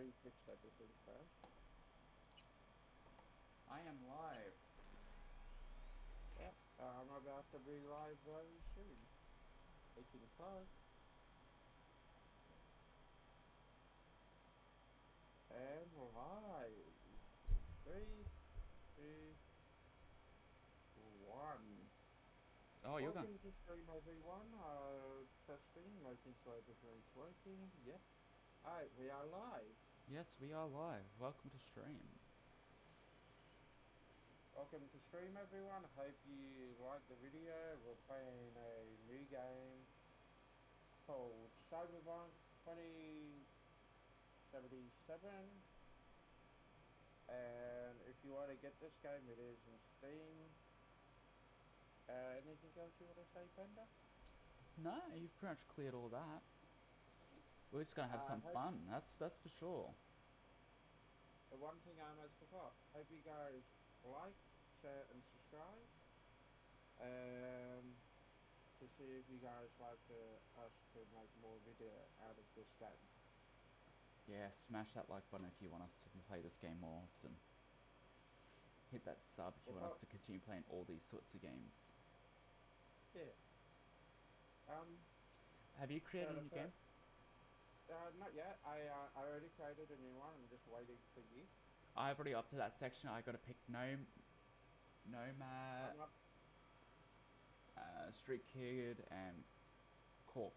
refixed everything first. I am live. Yep, I'm about to be live very soon. Taking close. And live. Three, two, one. Oh, you're Welcome going. to stream everyone. Uh, testing, making sure everything's working. Yep. Alright, we are live. Yes, we are live. Welcome to stream. Welcome to stream everyone. Hope you like the video. We're playing a new game called Cyberpunk 2077. And if you want to get this game, it is in Steam. Uh, anything else you want to say, Panda? No, you've pretty much cleared all that. We're just gonna have Uh, some hope- fun. That's that's for sure. The one thing I almost forgot. Hope you guys like, share, and subscribe. Um, to see if you guys like to, us to make more video out of this game. Yeah, smash that like button if you want us to play this game more often. Hit that sub if you want us to continue playing all these sorts of games. Yeah. Um. Have you created a new that's game? Uh, not yet. I uh, I already created a new one. I'm just waiting for you. I've already up to that section. I got to pick no, Nomad, uh, Street Kid, and Corp.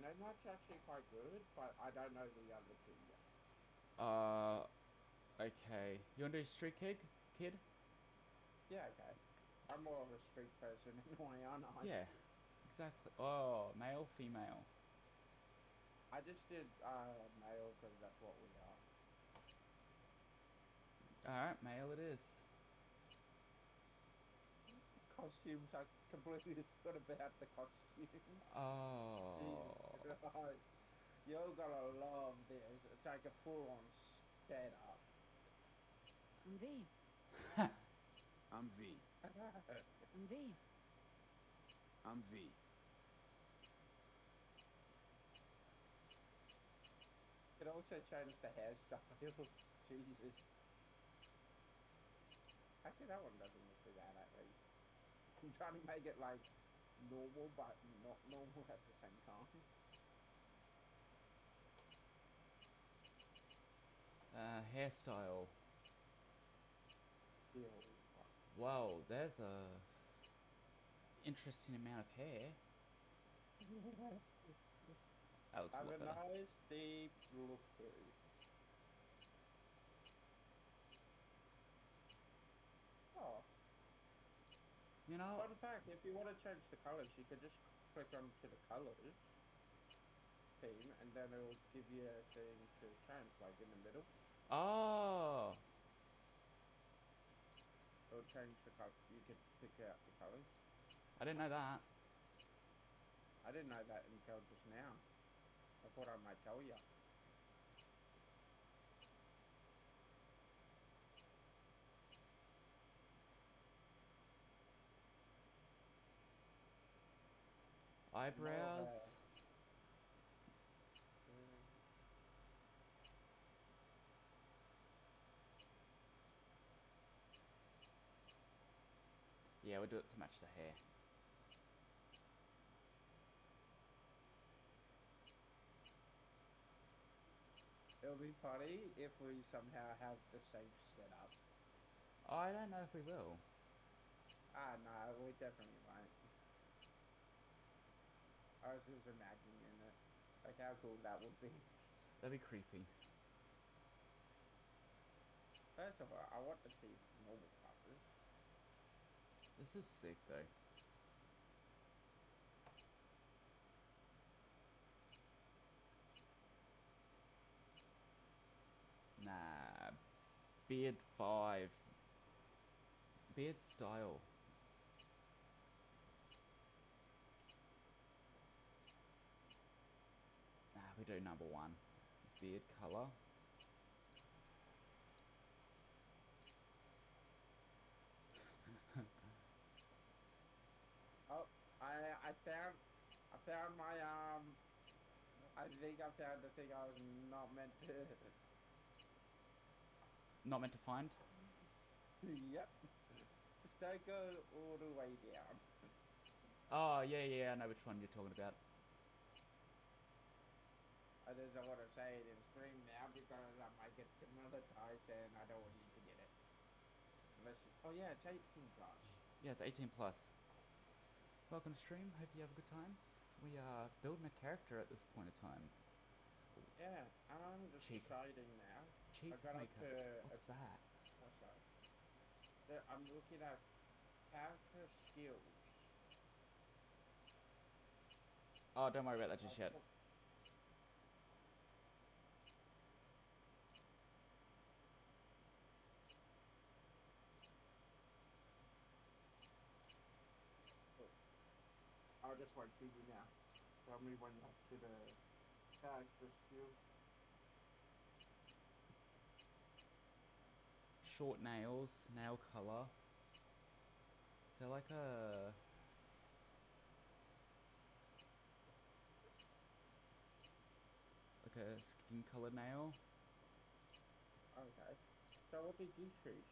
No, that's actually quite good, but I don't know the other two yet. Uh, okay. You want to do Street Kid? Kid? Yeah, okay. I'm more of a street person anyway, aren't I? Yeah, exactly. Oh, male, female. I just did uh, male because that's what we are. Alright, male it is. Costumes, I completely forgot about the costumes. Oh. You're gonna love this. It's like a full-on stand up. I'm V. I'm V. I'm V. I'm V. It also changed the hairstyle. Jesus. Actually, that one doesn't look too bad at least. I'm trying to make it like normal, but not normal at the same time. Uh, hairstyle. Wow, there's a interesting amount of hair. Alex, Have look a that. nice deep look through. Oh, You know, fun fact, if you want to change the colors, you can just click onto the colors theme and then it'll give you a thing to change, like in the middle. oh, It'll change the color. You can pick out the colors. I didn't know that. I didn't know that until just now. Thought I might tell you. Eyebrows. Yeah, we'll do it to match the hair. It'll be funny if we somehow have the same setup. I don't know if we will. Ah, no, we definitely won't. I was just imagining it. Like how cool that would be. That'd be creepy. First of all, I want to see normal colors. This is sick though. Beard 5. Beard style. Nah, we do number one. Beard color. Oh, I I found I found my um I think I found the thing I was not meant to. Not meant to find. yep. Just don't go all the way down. Oh yeah, yeah, I know which one you're talking about. I just don't want to say it in stream now because I might get demonetized and I don't want you to get it. Unless you, oh yeah, it's 18 plus. Yeah, it's 18 plus. Welcome to stream. Hope you have a good time. We are building a character at this point in time. Yeah, I'm just Cheap. deciding now. Chief got up makeup. to What's that? What's that? I'm looking at character skills. Oh, don't worry about that just yet. I'll just wait for you now. Tell me when you're up to the character skills. Short nails, nail color. Is there like a like a skin color nail? Okay. So what did you choose?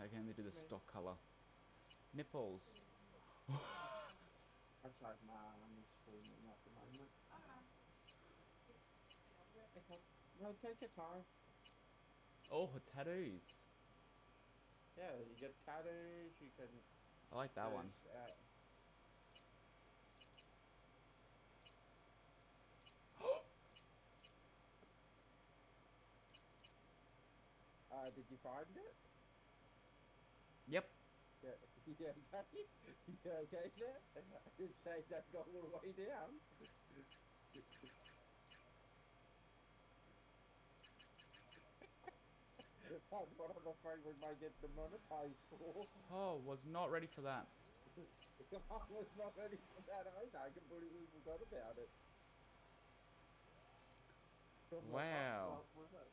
I can only do the stock color. Nipples. That's like my I'm screaming at the moment. Uh-huh. Okay. No, take your time. Oh, tattoos. Yeah, you get tattoos, you can I like that one. Uh, uh, did you find it? Yep. Yeah, yeah, okay. Yeah, okay there. I didn't say that go all the way down. That's what I'm afraid we might get demonetized for. Oh, was not ready for that. I was not ready for that either. I completely forgot about it. Wow. What was it?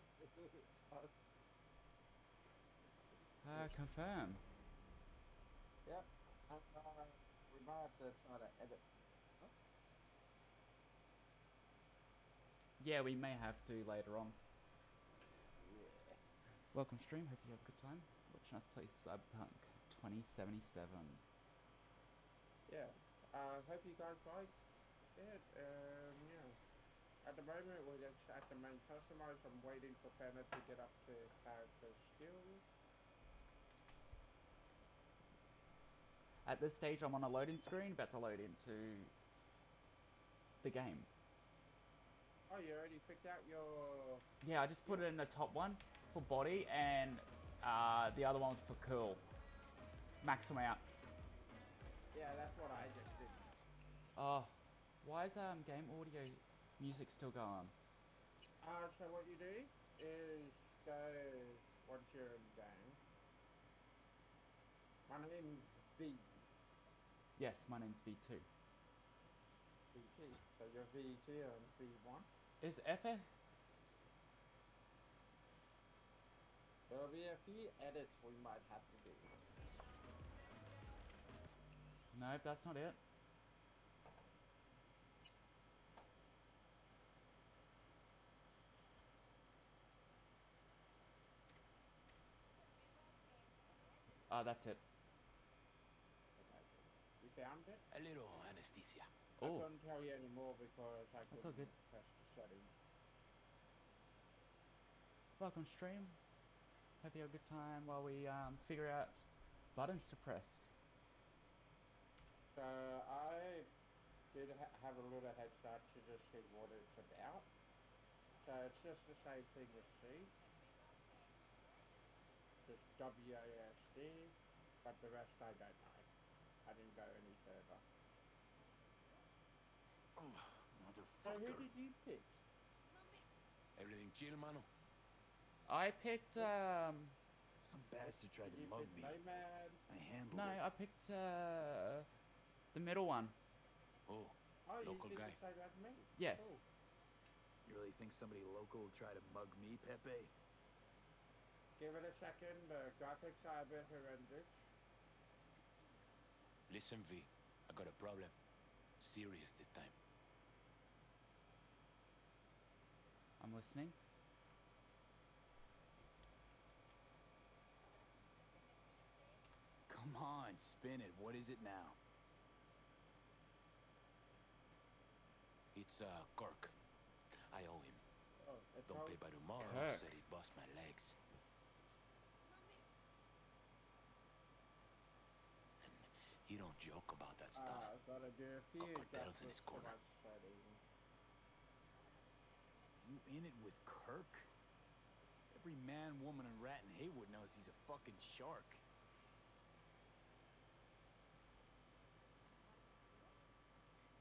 Uh, confirm. yep. Uh, we might have to try to edit. Yeah, we may have to later on. Yeah. Welcome stream, hope you have a good time. Watching us play Cyberpunk 2077. Yeah. Uh, hope you guys like it. Um, yeah. At the moment, we're just at the main customize. I'm waiting for Penna to get up to character skills. At this stage, I'm on a loading screen, about to load into the game. Oh, you already picked out your. Yeah, I just put it in the top one for body, and uh, the other one was for cool. Max them out. Yeah, that's what I just did. Oh, why is um game audio music still going? Uh, so what you do is go once you're in game. My name's V. Yes, my name's V2. VT. So you're VT and V1. Is FF? There'll be a few edits we might have to do. Nope, that's not it. Ah, that's it. Okay. You found it? A little anesthesia. I Oh, couldn't tell you anymore because I That's all couldn't good. press the settings. welcome stream. Hope you have a good time while we um, figure out buttons to press. So I did ha- have a little head start to just see what it's about. So it's just the same thing as C. Just WASD, but the rest I don't know. I didn't go any further. Oh, So who motherfucker. did you pick? Everything chill, mano? I picked um Some bastard tried to mug me. Nomad? I handled no, it. I picked uh the middle one. Oh, Oh, you Local did guy. the same as me. Yes. Cool. You really think somebody local will try to mug me, Pepe? Give it a second. The graphics are a bit horrendous. listen, V. I got a problem. Serious this time. I'm listening. Come on, spin it. What is it now? It's, uh, Kirk. I owe him. Oh, Don't pay by tomorrow, Kirk. said he'd bust my legs. And he don't joke about that stuff. Uh, gotta do a few Got cartels in his corner. You in it with Kirk? Every man, woman, and rat in Heywood knows he's a fucking shark.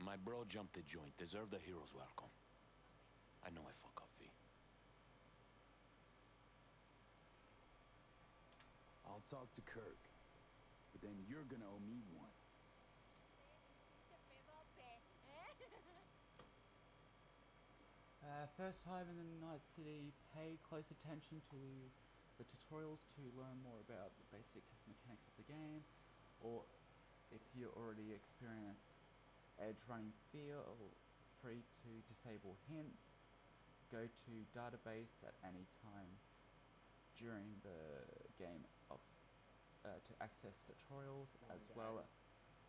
My bro jumped the joint. Deserve the hero's welcome. I know I fuck up, V. I'll talk to Kirk, but then you're gonna owe me one. Uh, first time in the Night City, pay close attention to the tutorials to learn more about the basic mechanics of the game, or if you're already experienced edge running feel free to disable hints, go to database at any time during the game of, uh, to access tutorials as Okay. well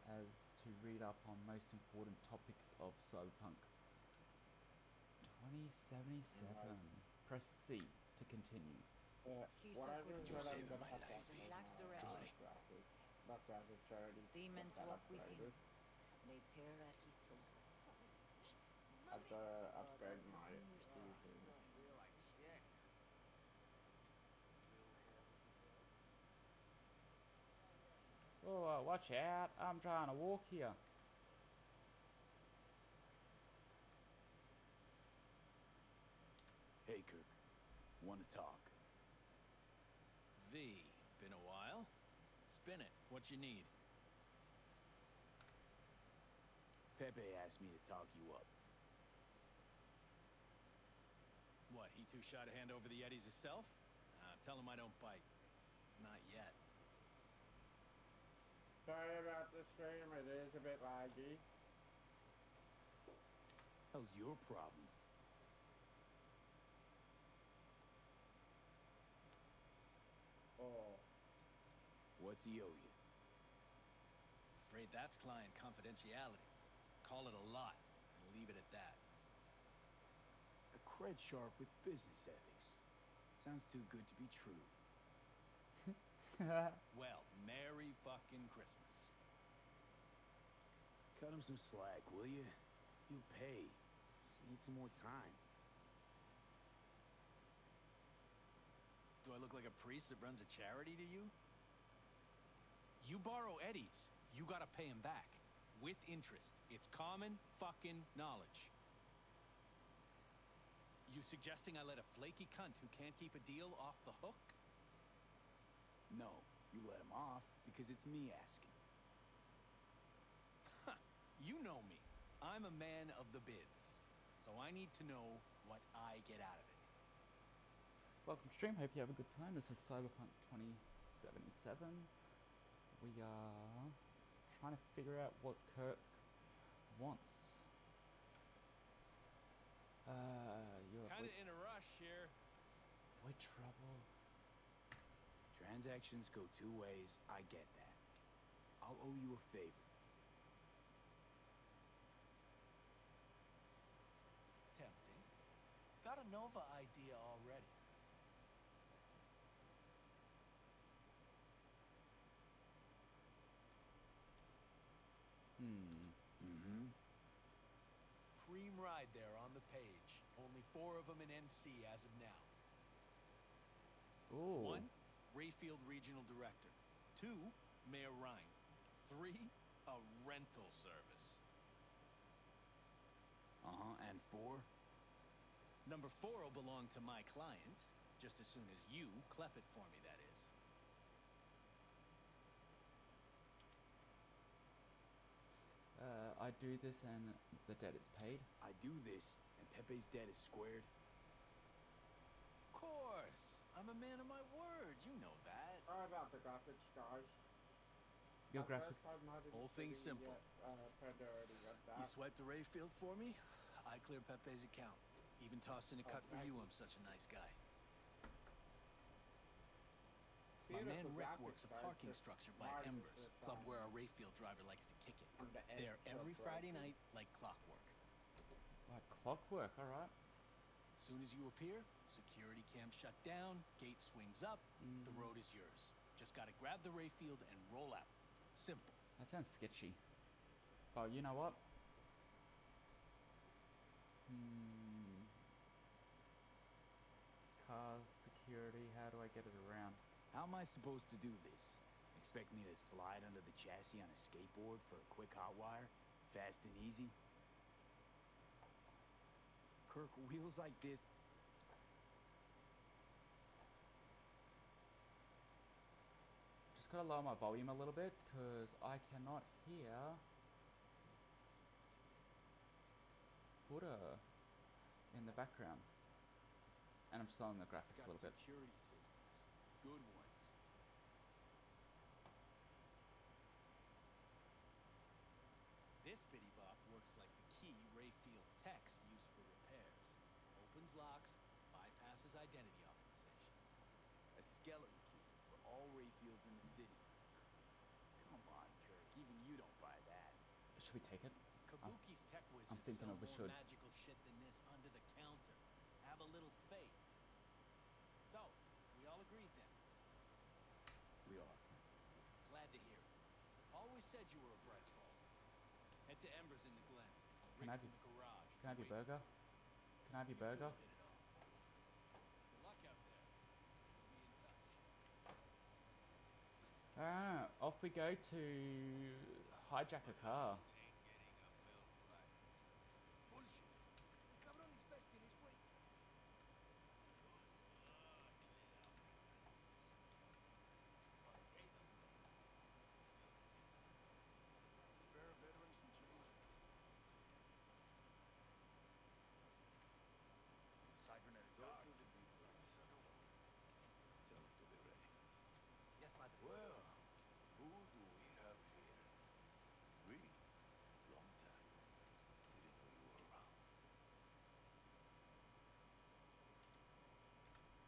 as to read up on most important topics of Cyberpunk 2077. Press C to continue. Yeah, He's what so I good just at saving my life, to lacks direction. uh, graphics. Not graphics, already. got Demons walk with him. Upgraded. They tear at his soul. I've gotta upgrade my tell season. Oh, uh, watch out! I'm trying to walk here. Hey, Kirk. Want to talk? V, been a while. Spin it. What you need? Pepe asked me to talk you up. What, he too shot a hand over the Yetis himself? Uh, tell him I don't bite. Not yet. Sorry about the stream, it is a bit laggy. How's your problem? Oh, What's he owe you? Afraid that's client confidentiality. Call it a lot and leave it at that. A cred shark with business ethics. Sounds too good to be true. Well, Merry fucking Christmas. Cut him some slack, will you? You'll pay. Just need some more time. Do I look like a priest that runs a charity to you? You borrow eddies, you gotta pay him back. With interest. It's common fucking knowledge. You suggesting I let a flaky cunt who can't keep a deal off the hook? No, you let him off because it's me asking. You know me. I'm a man of the biz. So I need to know what I get out of it. Welcome to stream. Hope you have a good time. This is Cyberpunk 2077. We are trying to figure out what Kirk wants. Uh, you're Kinda in a rush here. avoid trouble. Transactions go two ways, I get that. I'll owe you a favor. Tempting. Got a Nova idea already. Hmm. Mm-hmm. There on the page. Only four of them in NC as of now. Ooh. One, Rayfield Regional Director. Two, Mayor Ryan. Three, a rental service. Uh-huh, and four? Number four will belong to my client, just as soon as you clep it for me, that is. Uh, I do this and the debt is paid. I do this, and Pepe's debt is squared. Of course. I'm a man of my word. You know that. sorry about the graphics, guys. Your My first graphics. time not in Whole thing simple. Yet, uh, already got You that. swept the Rayfield for me, I clear Pepe's account. Even toss in a Oh, cut for you, you. I'm such a nice guy. My man Rick works a parking structure by Embers, club time. where our Rayfield driver likes to kick it. There every Friday night like clockwork. Like clockwork, alright. Soon as you appear, security cam shut down, gate swings up, the Mm. road is yours. Just gotta grab the Rayfield and roll out. Simple. That sounds sketchy. But you know what? Hmm. Car security, how do I get it around? How am I supposed to do this? Expect me to slide under the chassis on a skateboard for a quick hot wire? Fast and easy? Kirk, wheels like this. Just gotta lower my volume a little bit because I cannot hear Buddha in the background. And I'm slowing the graphics a little bit. Good ones. This bitty bop works like the key Rayfield techs use for repairs. Opens locks, bypasses identity authorization. A skeleton key for all Rayfields in the city. Come on, Kirk. Even you don't buy that. Should we take it? Kabuki's tech wizards thinking of we should. magical shit than this under the counter. Have a little faith. So, we all agreed then. We are. Glad to hear it. Always said you were a bright bulb. Head to Embers in the Glen. Can I have in the garage. Can I have your Wait. burger? Can I have your You burger? will hit it off. Good luck out there. We'll be in touch. Ah, off we go to hijack a car. Bullshit. Cabron is best in his weight class. Spare veterans from jail. Cybernetic Talk dog. to the people inside. Tell them to be ready. Yes, madam. Well, who do we have here? We? Long time. Didn't know you were around.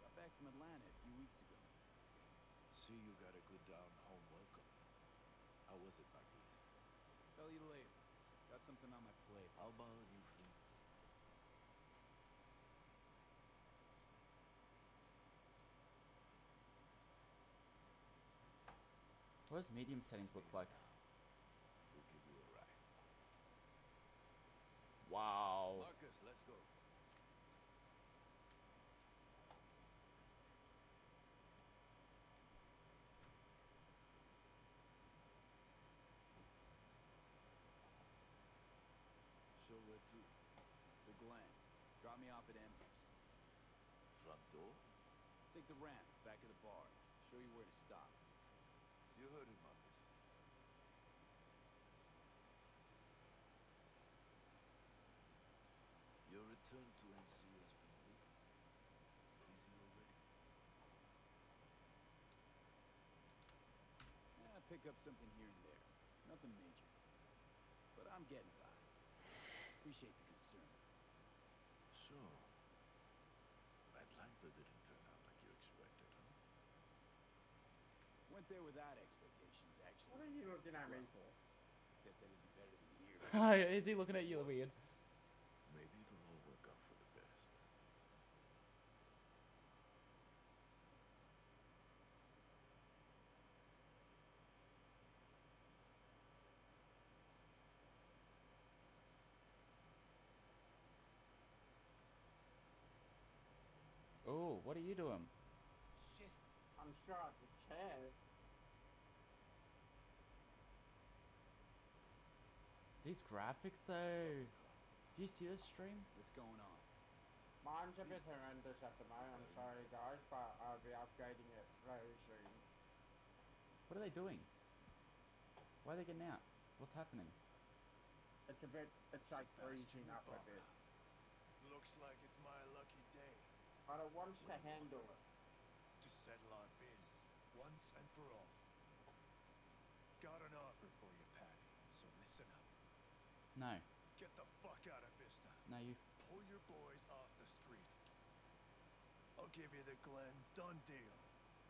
Got back from Atlanta a few weeks ago. See you got a good down home welcome. How was it back east? Tell you later. Got something on my plate. How about you, Finn? What does medium settings look like? We'll give you a ride. Wow. Marcus, let's go. So where to? The Glen. Drop me off at Embers. Door? Take the ramp, back of the bar. Show you where to stop. You heard it, Marcus. Your return to NC has been good. Busy already? Yeah, pick up something here and there. Nothing major. But I'm getting by. Appreciate the concern. So, Atlanta didn't turn out like you expected, huh? Went there without expectations, What are you looking at me for? Except that it'd be better than here. Is he looking at you weird? Maybe it'll all work out for the best. Oh, what are you doing? Shit. I'm shot the chair. These graphics though. Do you see this stream? What's going on? Mine's a bit horrendous at the moment, I'm sorry guys, but I'll be upgrading it very soon. What are they doing? Why are they getting out? What's happening? It's a bit, it's like freezing up a bit. Looks like it's my lucky day But it wants to handle it. to settle our biz once and for all. Got an offer for you, Patty, so listen up. No. Get the fuck out of Vista. No, you. Pull your boys off the street. I'll give you the Glen. Done deal.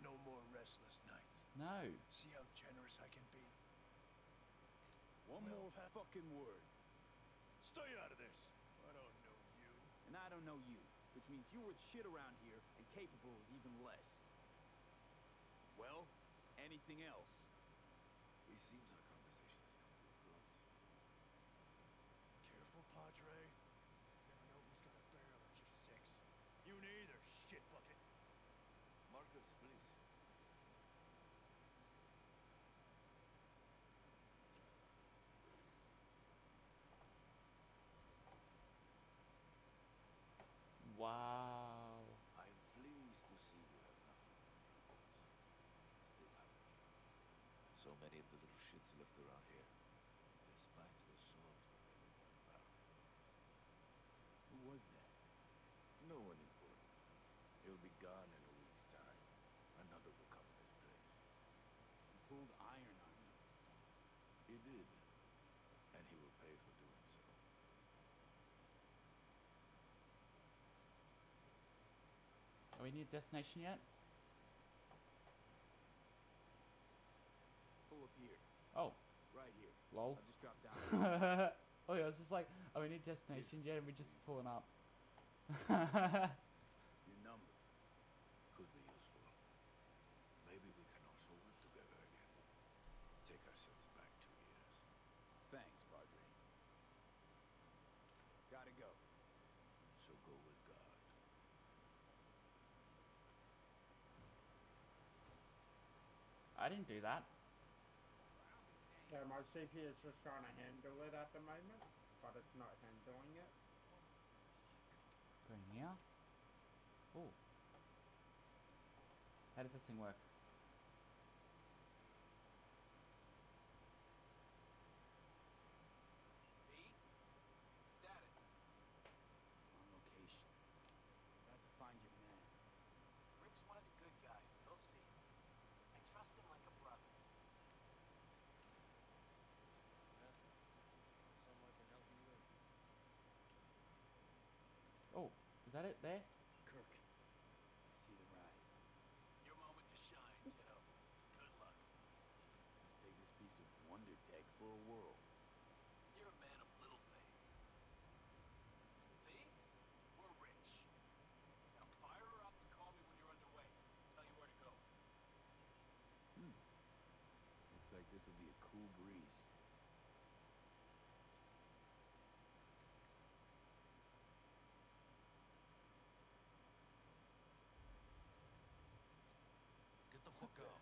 No more restless nights. No. See how generous I can be. One Well, more Pep- fucking word. Stay out of this. I don't know you. And I don't know you, which means you're worth shit around here and capable of even less. Well, anything else? It seems our conversation has come to a close. Careful, Padre. Never know who's got a barrel of G6. You neither, shit bucket. Marcus, please. Wow. I'm pleased to see you have nothing on your records. Still happening. So many of the little shits left around here. Their spines were soft and they were gunpowder. Who was that? No one important. He'll be gone in a week's time. Another will come in his place. He pulled iron on you. He did. And he will pay for doing so. Are we near destination yet? Pull up here. Oh, Right here. lol. I'll just drop down. oh yeah, I was just like, are we near destination yet? And we're just pulling up. Your number. Could be useful. Maybe we can also work together again. Take ourselves back two years. Thanks, Padre. Gotta go. So go with God. I didn't do that. Yeah, my CPU is just trying to handle it at the moment, but it's not handling it. Going here. Oh. How does this thing work? B? Status. On location. About to find your man. Rick's one of the good guys. You'll see. I trust him like a brother. Oh, is that it there? Kirk. I see the ride. Your moment to shine, kiddo. Good luck. Let's take this piece of wonder tech for a whirl. You're a man of little faith. See? We're rich. Now fire her up and call me when you're underway. Tell you where to go. Looks like this will be a cool breeze. Get the fuck out.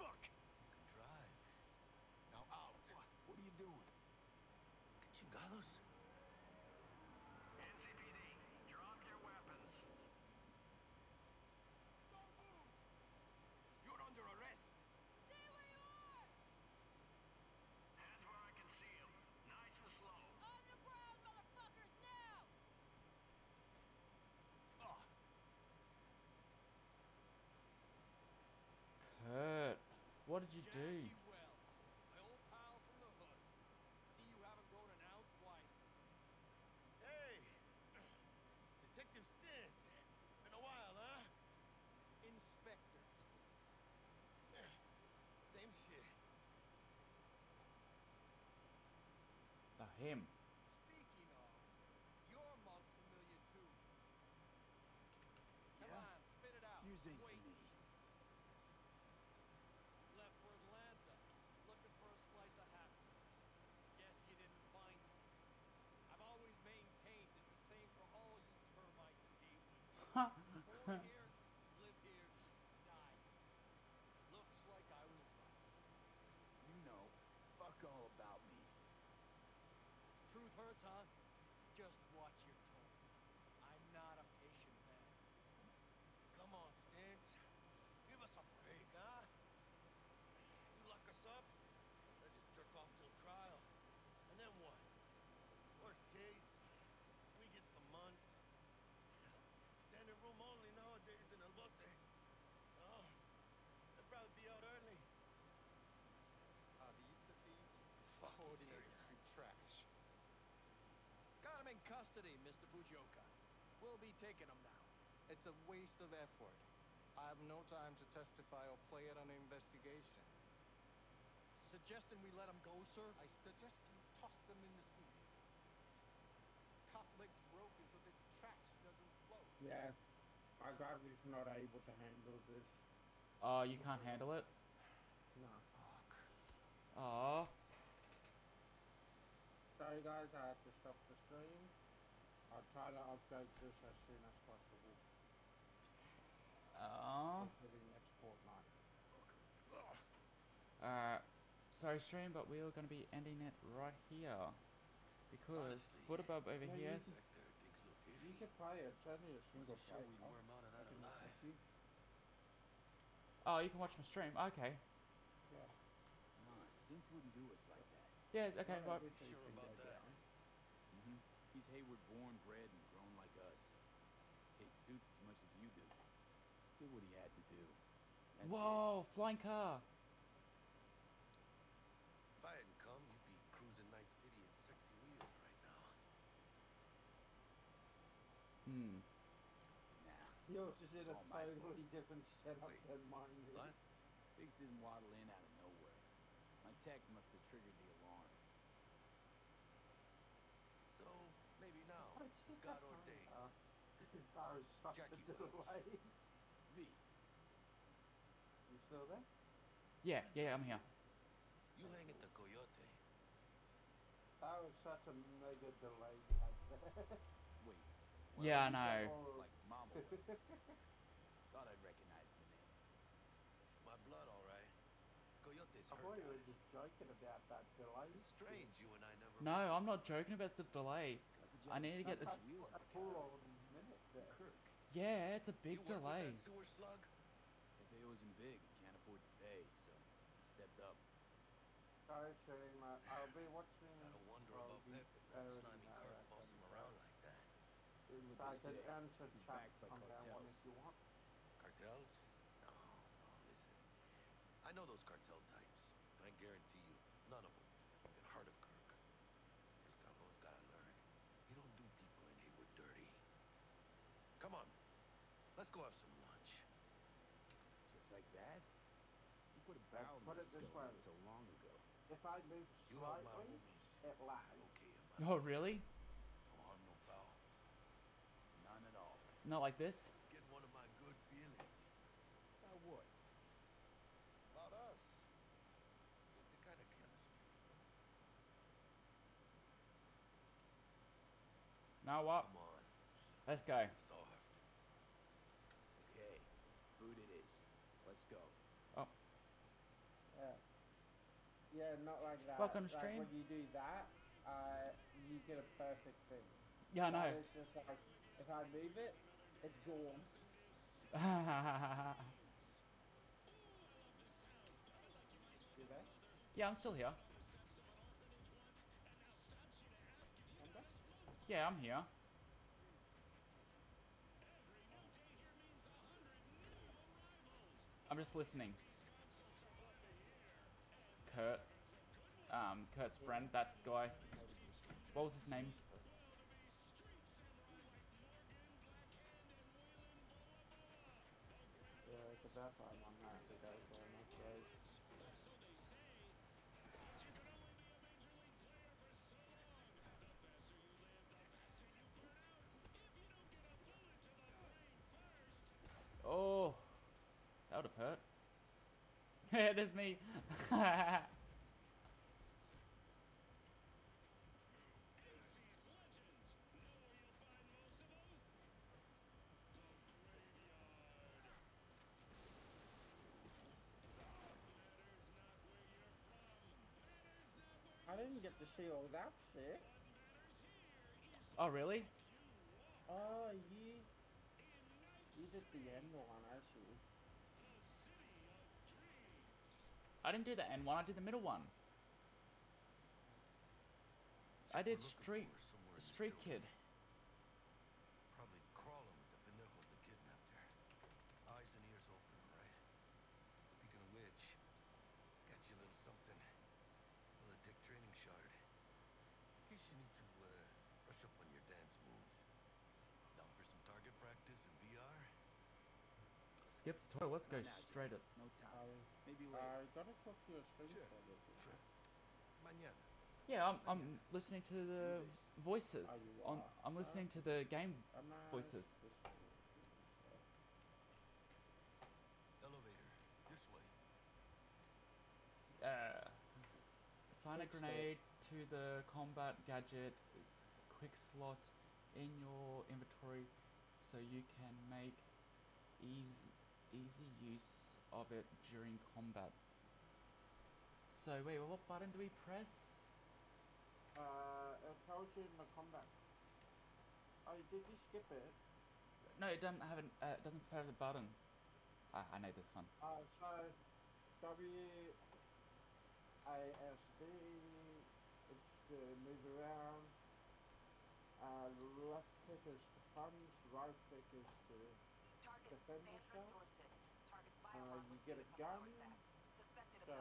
Fuck! You can drive. Now out. What are you doing? Que chingados? NCPD, drop your weapons. You're under arrest! Stay where you are! Hands where I can see 'em. Nice and slow. On the ground, motherfuckers, now! Ah! Kurt, what did you do? Jackie Welles, my old pal from the hood. See you haven't grown an ounce wiser. Hey! Detective Stintz. Been a while, huh? Inspector Stitz. Same shit. Oh, him. Speaking of, your mom's familiar too. Come Yeah? on, spit it out. Here's eight to Wait, me. left for Atlanta, looking for a slice of happiness. Guess you didn't find it. I've always maintained it's the same for all you termites and hayweeds. Born here, live here, die. Looks like I was right. You know, fuck all about me. Truth hurts, huh? Just watch your tone. I'm not a patient man. Come on, Stintz. Give us a break, huh? You lock us up, I just jerk off till trial. And then what? Worst case, we get some months. Standing room only nowadays in El Bote. So, they'll probably be out early. Are these the thieves? Fuck, he's Ordinary here. street trash. Custody, Mr. Fujioka. We'll be taking him now. It's a waste of effort. I have no time to testify or play at an investigation. Suggesting we let him go, sir? I suggest you toss them in the sea. Cuff legs broken so this trash doesn't float. Yeah. My gravity's not able to handle this. Oh, you can't handle it? No. Oh. Sorry guys, I have to stop the stream. I'll try to update this as soon as possible. Oh. Hopefully next fortnight. Uh, sorry stream, but we are going to be ending it right here. Because Honestly, Butterbub over Yeah, here. you can- Back there, things look You iffy. can play it, it's only a single Wasn't sure we'd out of that alive. Oh, you can watch my stream. Okay. Yeah. Nah, Stints wouldn't do us like that. Yeah, okay, Not Sure about that? Down. He's Heywood born, bred, and grown like us. Hates suits as much as you do. Did what he had to do. That's it. Whoa, flying car. If I hadn't come, you'd be cruising Night City in sexy wheels right now. Hmm. Nah, Yours is in a all my fault. totally different setup Wait, than mine is. What? Biggs didn't waddle in out of nowhere. My tech must have triggered the alarm. So, maybe now, Oh, it's it's God not ordained. Uh, that was such Jackie a Welles. delay. V, You still there? Yeah, yeah, I'm here. You hang at the Coyote. That was such a mega delay back there. wait. Yeah, I know. Like Mama. Thought I'd recognize the name. It's my blood, all right. Coyote's I her thought you were just joking about that delay. It's strange you and I never... No, I'm not joking about the delay. I need to get jumps, this- Yeah, it's a You big work with delay. that sewer slug? Pepe owes him big and can't afford to pay, so he stepped up. Sorry, stream. I'll be watching. Gotta wonder I'll about be Pepe when airing Slimy that, Kirk boss him around like that. In fact, an say, answer he's chat backed by on that one cartels. if you want. Cartels? No, no, listen. I know those cartel types, and I guarantee you, none of them have even heard of Kirk. El Cabron's gotta learn. You don't do people in Heywood dirty. Come on, let's go have some lunch. Just like that? You put a Uh, barrel put in it my this skull way. not so long ago. If I move You slightly, it lags. Okay, am Oh, really? No harm, no foul. None at all. Not like this? Get one of my good feelings. About what? About us. It's a kind of chemistry. Now what? Come on, Let's go. I'm starved. Okay, food it is. Let's go. Yeah. Yeah, not like that. Welcome to like stream. When you do that, uh, you get a perfect thing. Yeah, I know. is just like, if I move it, it's gone. You there? yeah, I'm still here. Yeah, I'm here. I'm just listening. Kurt. Um, Kurt's friend, that guy. What was his name? Yeah, because that's why I'm on. The guy's going that way. Oh, that would have hurt. Yeah, there's me. didn't get to see all that shit. oh, really? Oh, you. You did the end one, I see. I didn't do the end one. I did the middle one. I did street, for her somewhere the in street kid. building. Probably crawling with the pendejos that kidnapped her. Eyes and ears open, alright? Speaking of which, got you a little something. A little dick training shard. In case you need to, uh, brush up on your dance skip tutorial. Let's go Not now, straight Jack. at. No time. Uh, uh, I, Maybe later. I gotta talk to your stream Sure. for a little bit. Sure. Mañana. Yeah, I'm, I'm listening to the voices. You On. Uh, I'm listening to the game. I'm not Voices. this. Elevator. This way. Uh, assign a Quick slot. grenade to the combat gadget quick slot in your inventory so you can make easy easy use of it during combat. So wait, what button do we press? Uh, it tells you in the combat. Oh, did you skip it? No, it doesn't have an. Uh, it doesn't have a button. Ah, I know this one. Uh, so W A S D. It's to move around. Uh, left click is to punch. Right click is to Targets Defend yourself. Dorsett. Targets Uh, you get a couple gun, so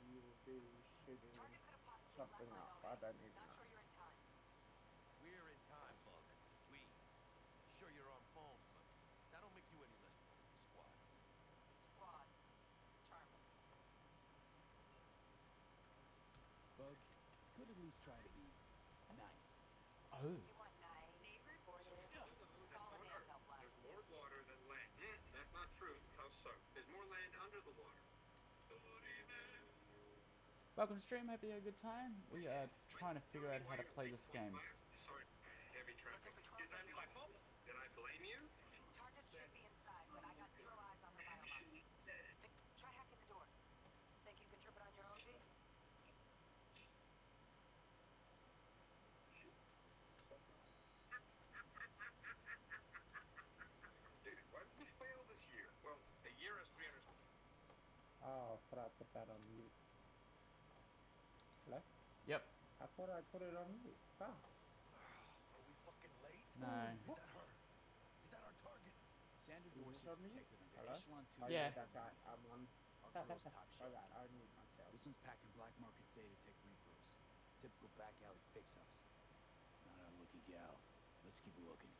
you will be shooting Target could have possibly something up. I don't even Not know. sure you're in time. We're in time, Bug. We. Sure you're on phones, but that don't make you any less part of the squad. Squad. Charming. Bug, could at least try to be nice. Oh. You want nice, supportive, call an in helpline. There's more water than land. Mm, that's not true. How so? There's more land under the water. Welcome to stream. Hope you had a good time. We are trying to figure out how to play this game. Sorry, heavy traffic. Is that my fault? Did I blame you? Target should be inside, but I got zero eyes on the biomarker. Try hacking the door. Think you can trip it on your own, V? Dude, why did we fail this year? Well, a year has 300. Oh, I forgot to put that on mute. Hello? Yep. I thought I put it on mute. Ah. Are we fucking late? No. Is that her? Is that our target? Sandra Is this Dorsett on me? protected under Hello? Echelon 2. Oh, Yeah. That's right. I'm on. Our girl's top shelf. Alright, I mute myself. This one's packing black market Zeta Tech repros. Typical back alley fix-ups. Not a lucky gal. Let's keep looking.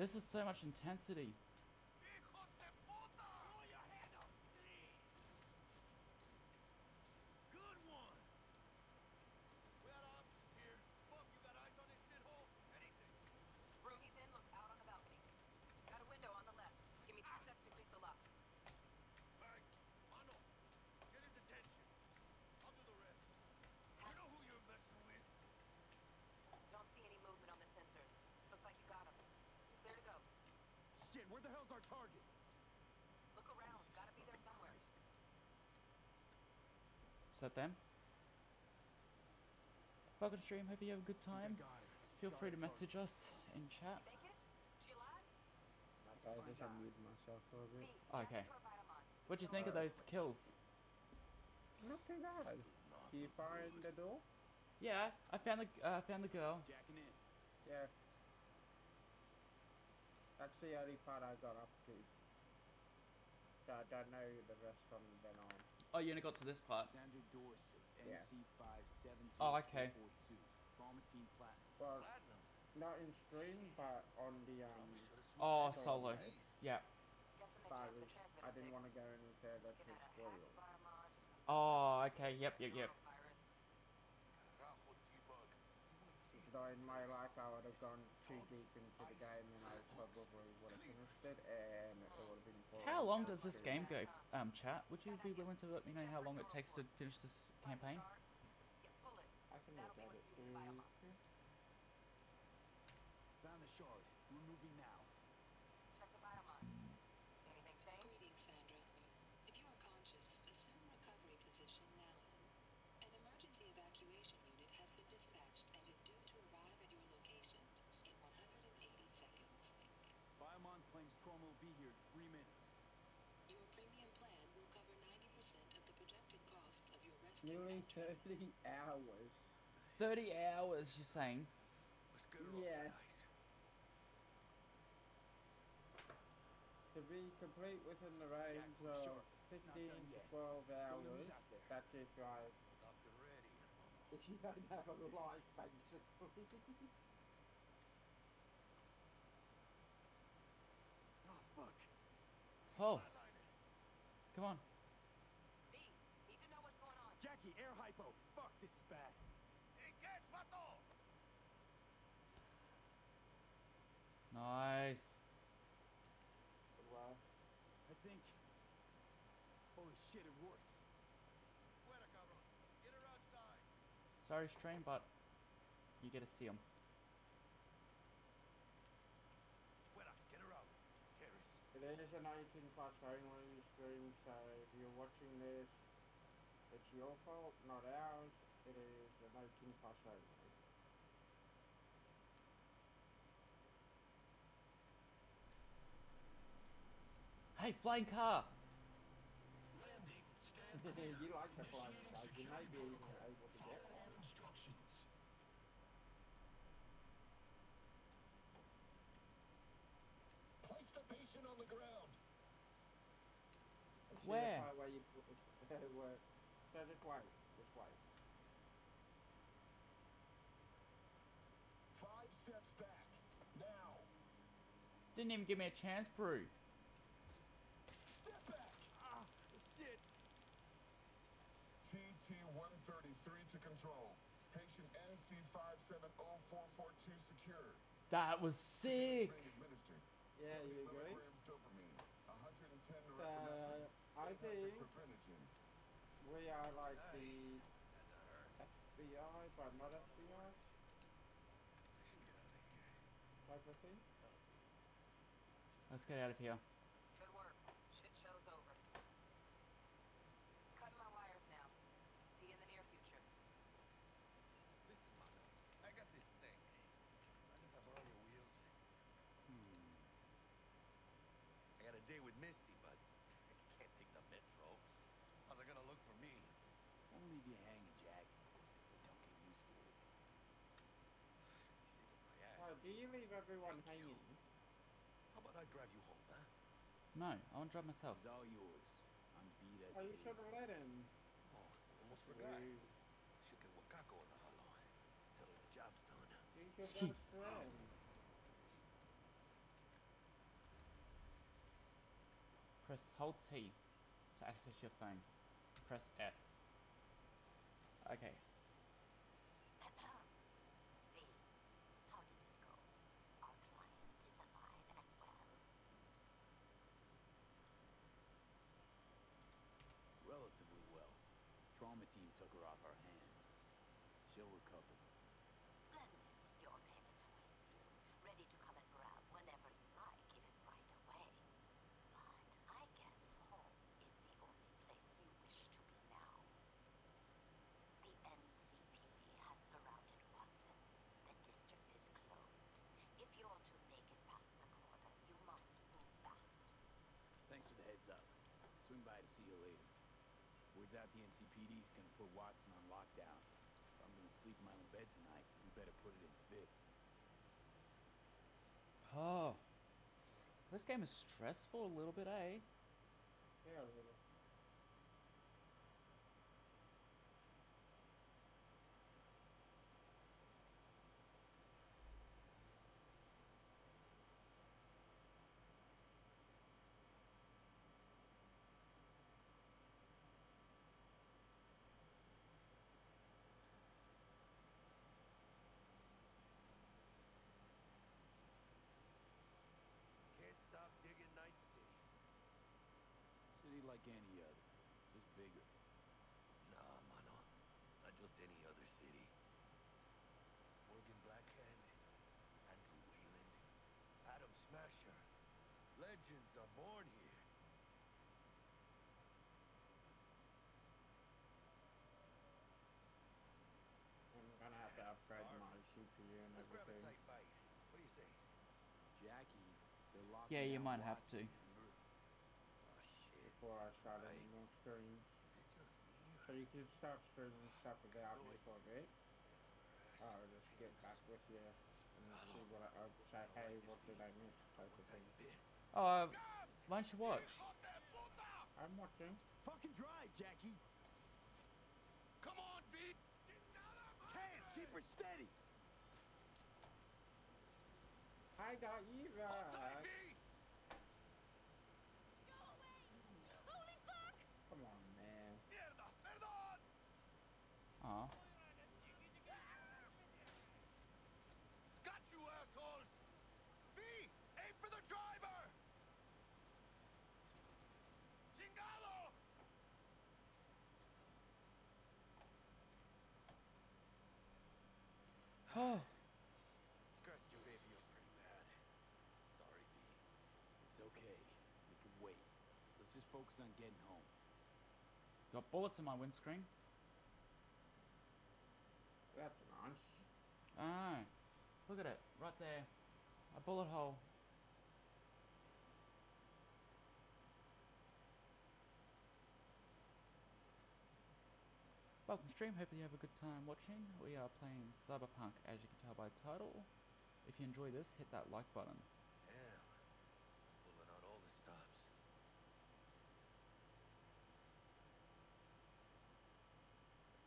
This is so much intensity. Hijos de puta. Blow your head off, clean! Good one. We got options here. Buck, you got eyes on this shithole? Anything. Room he's in looks out on the balcony. Got a window on the left. Give me two seconds to grease the lock. Bang. Mano. Get his attention. I'll do the rest. You know who you're messing with? Don't see any movement on the sensors. Looks like you got him. Clear to go. Shit, where the hell's our target? Look around. Gotta be there somewhere. Is that them? Welcome stream. Hope you have a good time. Think I got her. Feel Got free to target. message us in chat. Think it? She alive? I find just unmuted myself for a V, bit. check Okay. What'd you think of those kills? Not too bad. Do you find the door? Yeah, I found the uh, found the girl. Jacking in. Yeah. That's the only part I got up to. So I don't know the rest from then on. Oh, you only got to this part. Sandra Dorsett, Yeah. NC570442. Oh, okay. Trauma Team Platinum. Well, not in stream, but on the um. Oh, solo. those. Yeah. But I, jammed the was, transmitter I didn't want to go any further to Looking at a spoil. hacked Oh, okay. Yep, yep, yep. neurovirus. Carajo, T-Bug. You ain't seeing Though in my life I would have gone too deep into the game and I probably would have finished it and it would have been boring. How long does this game go? Um, chat. Would you be willing to let me know how long it takes to finish this campaign? shard? Yeah, pull it. I can That'll look be at what's it. feeding Vitamon. too. Found the shard. We're moving now. Check the Biomon. Anything change? Greetings, Sandra. If you are conscious, assume recovery position now. An emergency evacuation unit has been dispatched and is due to arrive at your location in 180 seconds. Biomon claims trauma will be here in three minutes. Your premium plan will cover 90% of the projected costs of your rescue Nearly and treatment. 30 hours. 30 hours, you're saying? Let's get her off Yeah. To be complete within the range we're of short. 15 to 12 hours, who's out there. that's if I, Dr. Reddy, hermano. if you don't have a life, basically. Oh, fuck. Oh, come on. V, need to know what's going on. Jackie, air hypo. Fuck, this is bad. Hey, catch, vato! Nice. well, I think. Holy shit, it worked. Fuera, cabrón. Get her outside. Sorry, stream, but you get to see them. Fuera, get her out. Terrace. it is an 18 plus only stream, so if you're watching this, it's your fault, not ours. It is an 18 plus only. Hey, flying car! you like the flying cars, you may be able to get one. Place the patient on the ground. See Where? The where you put where, so just wait, just wait. Five steps back. Now. Didn't even give me a chance, Brew. Step back. Ah, shit. TT-133 to control. Patient NC570442 secured. That was sick! Yeah, you agree? milligrams dopamine. 110 Uh. I think we are like the FBI, but not FBI I should get out of here. type of thing. Let's get out of here. Good work. Shit show's over. Cutting my wires now. See you in the near future. Listen, mano. I got this thing. Mind if I borrow your wheels? Hmm. I got a date with Misty, but I can't take the metro. How's it gonna look for me? Won't leave you hanging, Jack. But don't get used to it. Saving my ass. Oh, do you leave everyone hanging? How about I drive you home, huh? No, I want to drive myself. It's all yours. I'm beat as Oh, you should have let him. Oh, almost forgot. You, Should get Wakako on the halo. Tell her the job's done. he's your best friend. Press Hold T to access your phone. Press F. Okay. Splendid. Your payment awaits you. Ready to come and grab whenever you like, even right away. But I guess home is the only place you wish to be now. The NCPD has surrounded Watson. The district is closed. If you're to make it past the you must move fast. Thanks for the heads up. Swing by to see you later. Words out the NCPD's gonna put Watson on lockdown. If I'm gonna sleep in my own bed tonight, we better put it in fifth. Oh. This game is stressful a little bit, eh? Yeah, a little. Any other, just bigger. Nah, mano. Not just any other city. Morgan Blackhand, Andrew Weyland, Adam Smasher. Legends are born here. I'm gonna have to upgrade my CPU and Let's grab a tight bite. What do you say? Jackie, Yeah, you might have Watson, to. Remember? Shit. Before I start Right. any more streams. Is it just me or So you can start streaming stuff without me for a bit. I'll just get back with you and see what I, I'll say, hey, what did I miss type of thing. Tiny bit. Oh, uh, why don't you watch? I'm watching. Fucking drive, Jackie! Come on, V! Hands, keep her steady! I got you Outside, guys. V! Go away! Holy fuck! Come on, man. Mierda! Perdón! Oh. Got you, assholes! V! Aim for the driver! Chingado! Oh. Scratched your baby up pretty bad. Sorry, V. It's okay. We can wait. Let's just focus on getting home. Got bullets in my windscreen. That's nice. Oh. Look at it. Right there. A bullet hole. Welcome stream, hopefully you have a good time watching. We are playing Cyberpunk as you can tell by the title. If you enjoy this, hit that like button. Damn. Pulling out all the stops.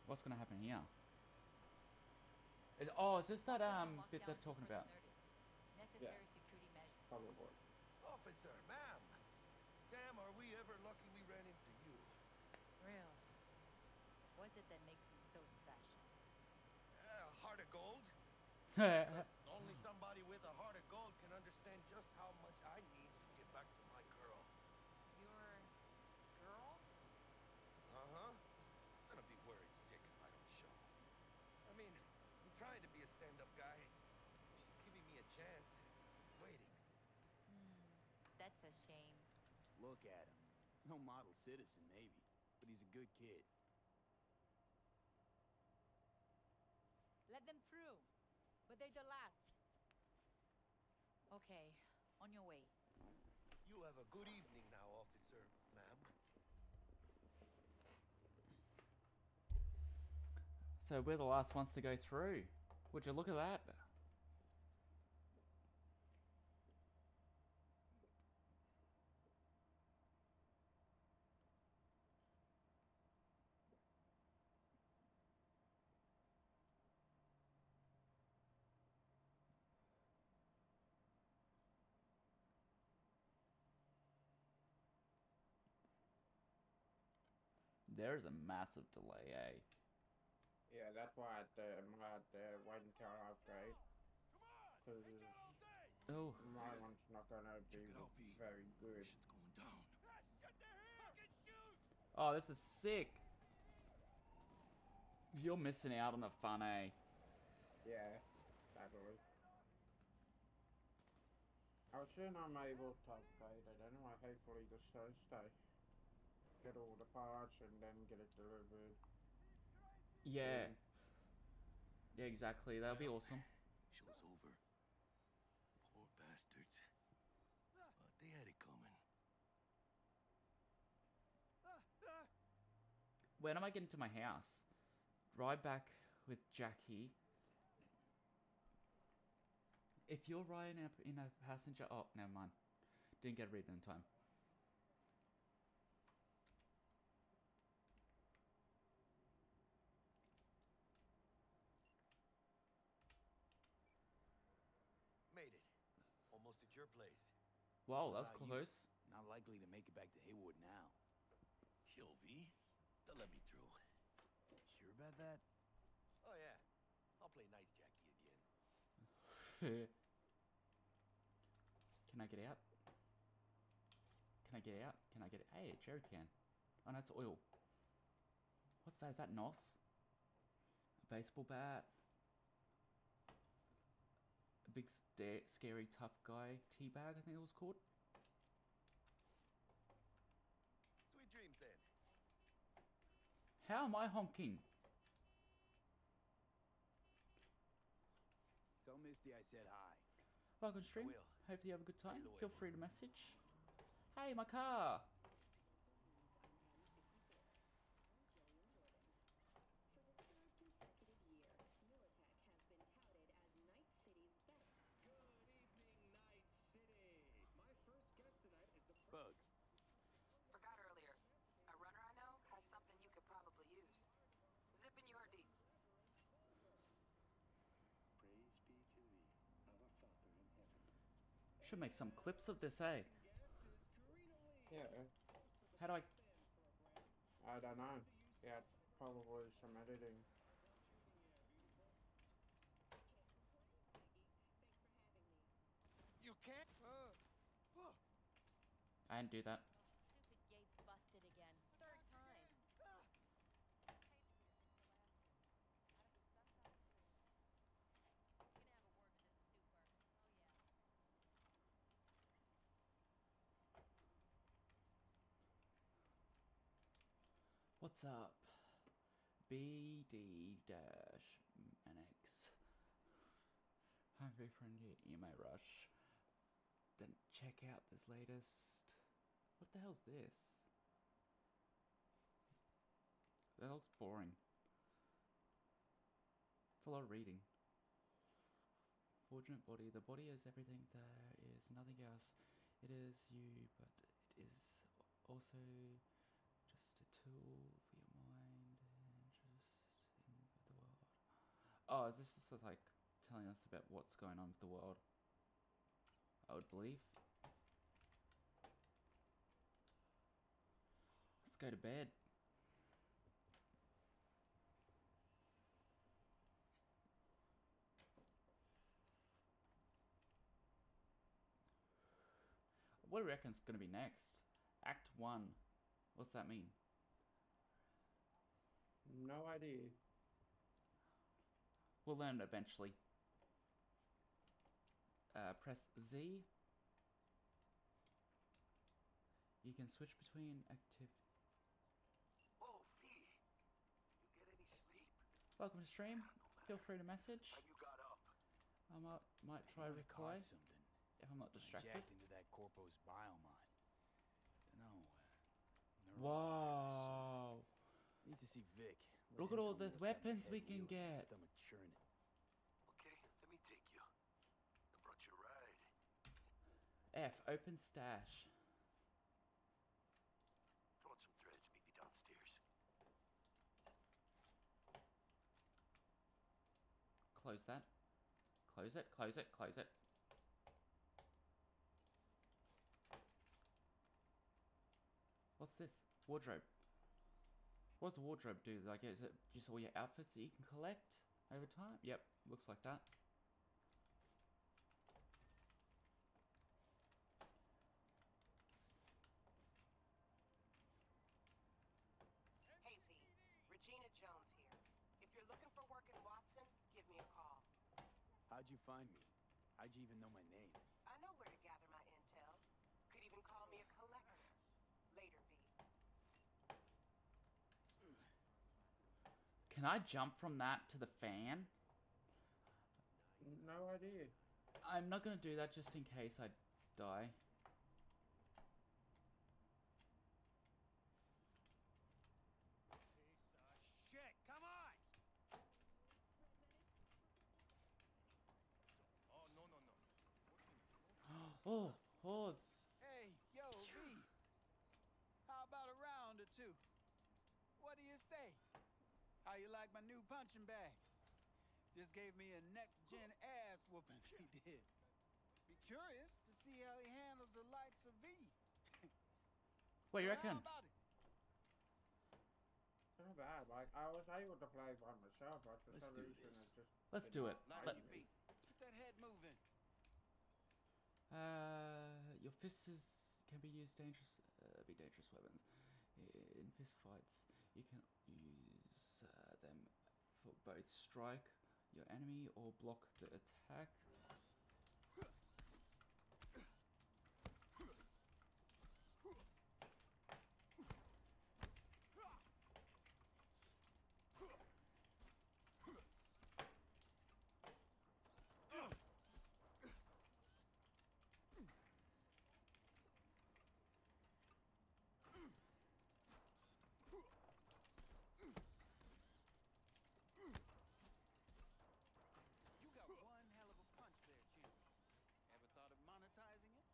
What's gonna happen here? Is, oh, is this that um bit they're talking about? Necessary security measure. Probably. Officer, ma'am. Damn, are we ever lucky we ran into you? Real. What's it that makes me so special? Uh, heart of gold? oh, 'Cause only somebody with a heart of gold can understand just how much I need to get back to my girl. Your girl? Uh-huh. I'm gonna be worried sick if I don't show. up. I mean, I'm trying to be a stand-up guy. She's giving me a chance. Waiting. Hmm. That's a shame. Look at him. No model citizen, maybe, but he's a good kid. Let them through. But they're the last. Okay, on your way. You have a good evening now, officer, ma'am. So we're the last ones to go through. Would you look at that? There's a massive delay, eh? Yeah, that's why I, uh, I'm gonna have to wait until I upgrade. Because Oh, my one's not gonna be it very good. Shit's going down. oh, this is sick. You're missing out on the fun, eh? Yeah, sadly. I was soon I'm able to upgrade it anyway, hopefully this Thursday. Get all the parts and then get it delivered. Yeah. soon. Yeah, exactly. That'll be awesome. Show's over. Poor bastards. But they had it coming. when am I getting to my house? Ride back with Jackie. If you're riding in a, in a passenger, oh, never mind. Didn't get read in time. Made it. Almost at your place. Wow, What that was you? close. Not likely to make it back to Heywood now. Chill, V. They'll let me through. Sure about that? Oh, yeah. I'll play nice Jackie again. Can I get out? Can I get out? Can I get it? Hey, a jerry can. Oh, no, it's oil. What's that? Is that Nos? A baseball bat? Big, sta- scary, tough guy teabag, I think it was called. Sweet dreams, then. How am I honking? Tell Misty I said hi. Welcome to stream. Hopefully you have a good time. Feel free to message. Hey, my car! For the third consecutive year, Militech has been touted as Night City's best Good evening, Night City. My first guest tonight is the Bug. Forgot earlier. A runner I know has something you could probably use. Zip in your deeds. Praise be to thee, our Father in heaven. Should make some clips of this, eh? Yeah, How do I... I don't know. Yeah, probably some editing. You can't? I didn't do that. Stupid gate's busted again. Third time. Gonna have a word with this super. Oh yeah. What's up? BD dash NX. Hungry for a new emo rush. Then check out this latest. What the hell's this? That looks boring. It's a lot of reading. Fortunate body. The body is everything. There is nothing else. It is you, but it is also just a tool for your mind and just in the world. Oh, is this just like telling us about what's going on with the world? I would believe. Let's go to bed. What do you reckon's gonna be next? Act one. What's that mean? No idea. We'll learn eventually. Uh, press Z. You can switch between activity. Oh, V. You get any sleep? Welcome to stream. Feel free to message. You got up. I might, might try Might to have reply something. if I'm not when I distracted. jacked into that Corpus biomine. Dunno. Uh, neurovirus. Wow. Need to see Vic. Let Look at all the what's got my weapons we can reeling and my get. Stomach churning. Okay, let me take you. I brought you a ride. F. Open stash. Throw on some threads, meet me downstairs. Close that. Close it, close it, close it. What's this? Wardrobe. What does the wardrobe do? Like, is it just all your outfits that you can collect over time? Yep, looks like that. Hey, V. Regina Jones here. If you're looking for work in Watson, give me a call. How'd you find me? How'd you even know my name? I know where to Can I jump from that to the fan? No idea. I'm not going to do that just in case I die. shit, come on! Oh, no, no, no. oh, oh, How you like my new punching bag? Just gave me a next gen ass whooping. He did. Be curious to see how he handles the likes of V. what do you reckon? How about it? It's not bad. Like I was able to play by myself, but for Let's some do this. it just Let's do it. Let- me. Keep that head moving. Uh, your fists can be used dangerous, uh, be dangerous weapons. In fist fights, you can use Uh, them for both strike your enemy or block the attack. You got one hell of a punch there, champ. Ever thought of monetizing it?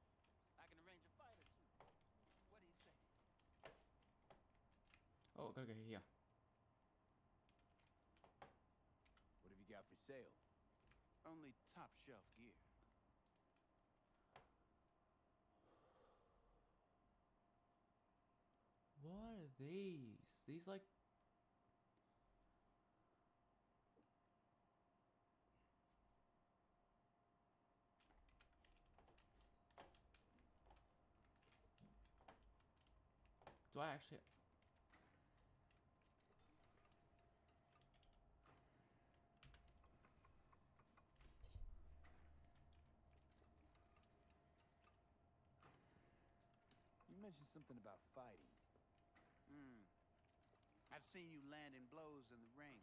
I can arrange a fight or two. What do you say? Oh, gotta go here. What have you got for sale? Only top shelf gear. What are these? These like Do I actually mentioned something about fighting. Hmm. I've seen you landing blows in the ring.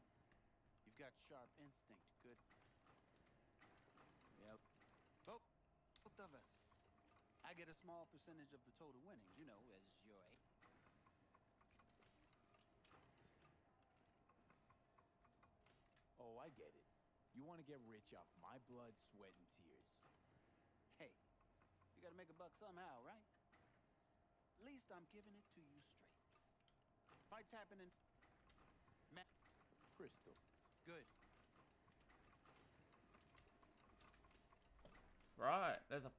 You've got sharp instinct. Good. Yep. Both, both of us. I get a small percentage of the total winnings, you know, as joy. Oh, I get it. You want to get rich off my blood, sweat, and tears. Hey, you gotta make a buck somehow, right? Least I'm giving it to you straight. Fights happening. Ma- Crystal. Good. Right, there's a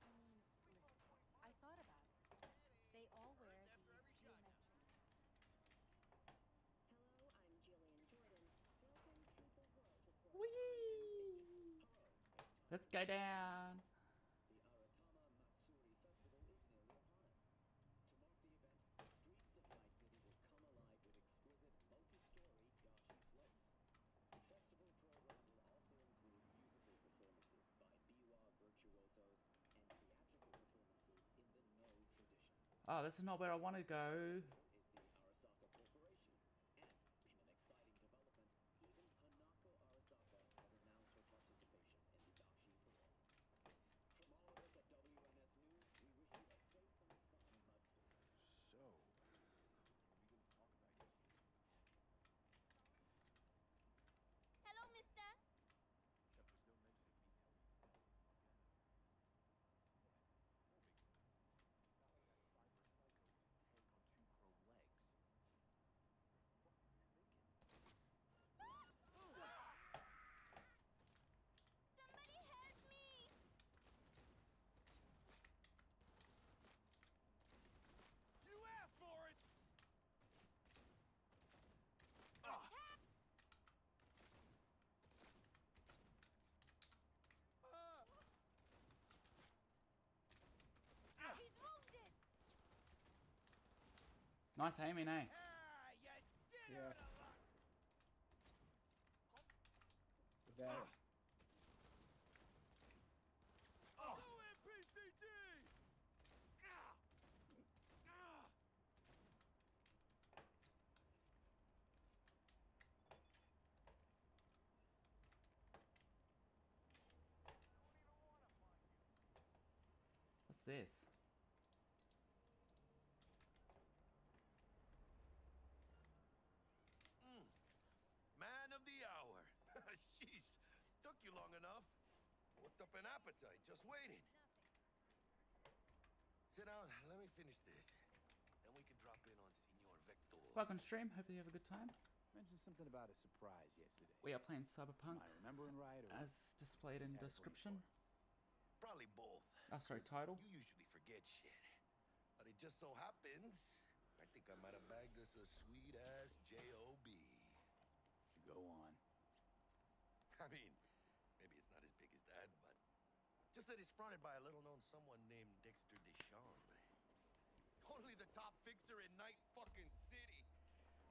I mean, listen, I thought about it. They all wear these geometric. Hello, I'm Gillean Jordan. Welcome to the world of Whee! Let's go down. The Aratama Matsuri Festival is nearly upon us. To mark the event, streets of Night City will come alive with exquisite multi-story dashi floats. The festival program will also include musical performances by biwa virtuosos and theatrical performances in the No tradition. Oh, ah, this is not where I want to go. Nice aiming, eh? Yeah. Ah. What's this? Up an appetite just waiting. Sit down. Let me finish this. Then we can drop in on Senor Vektor. Welcome stream. Hopefully you have a good time. Mentioned something about a surprise yesterday. We are playing Cyberpunk Am I remembering right? Or as displayed in just had a brain description. Probably both. Oh, sorry, 'cause title. You usually forget shit. But it just so happens, I think I might have bagged us a sweet ass J.O.B. Go on. I mean, maybe it's not as big as that, but just that it's fronted by a little known someone named Dexter DeShawn. Only the top fixer in Night fucking City.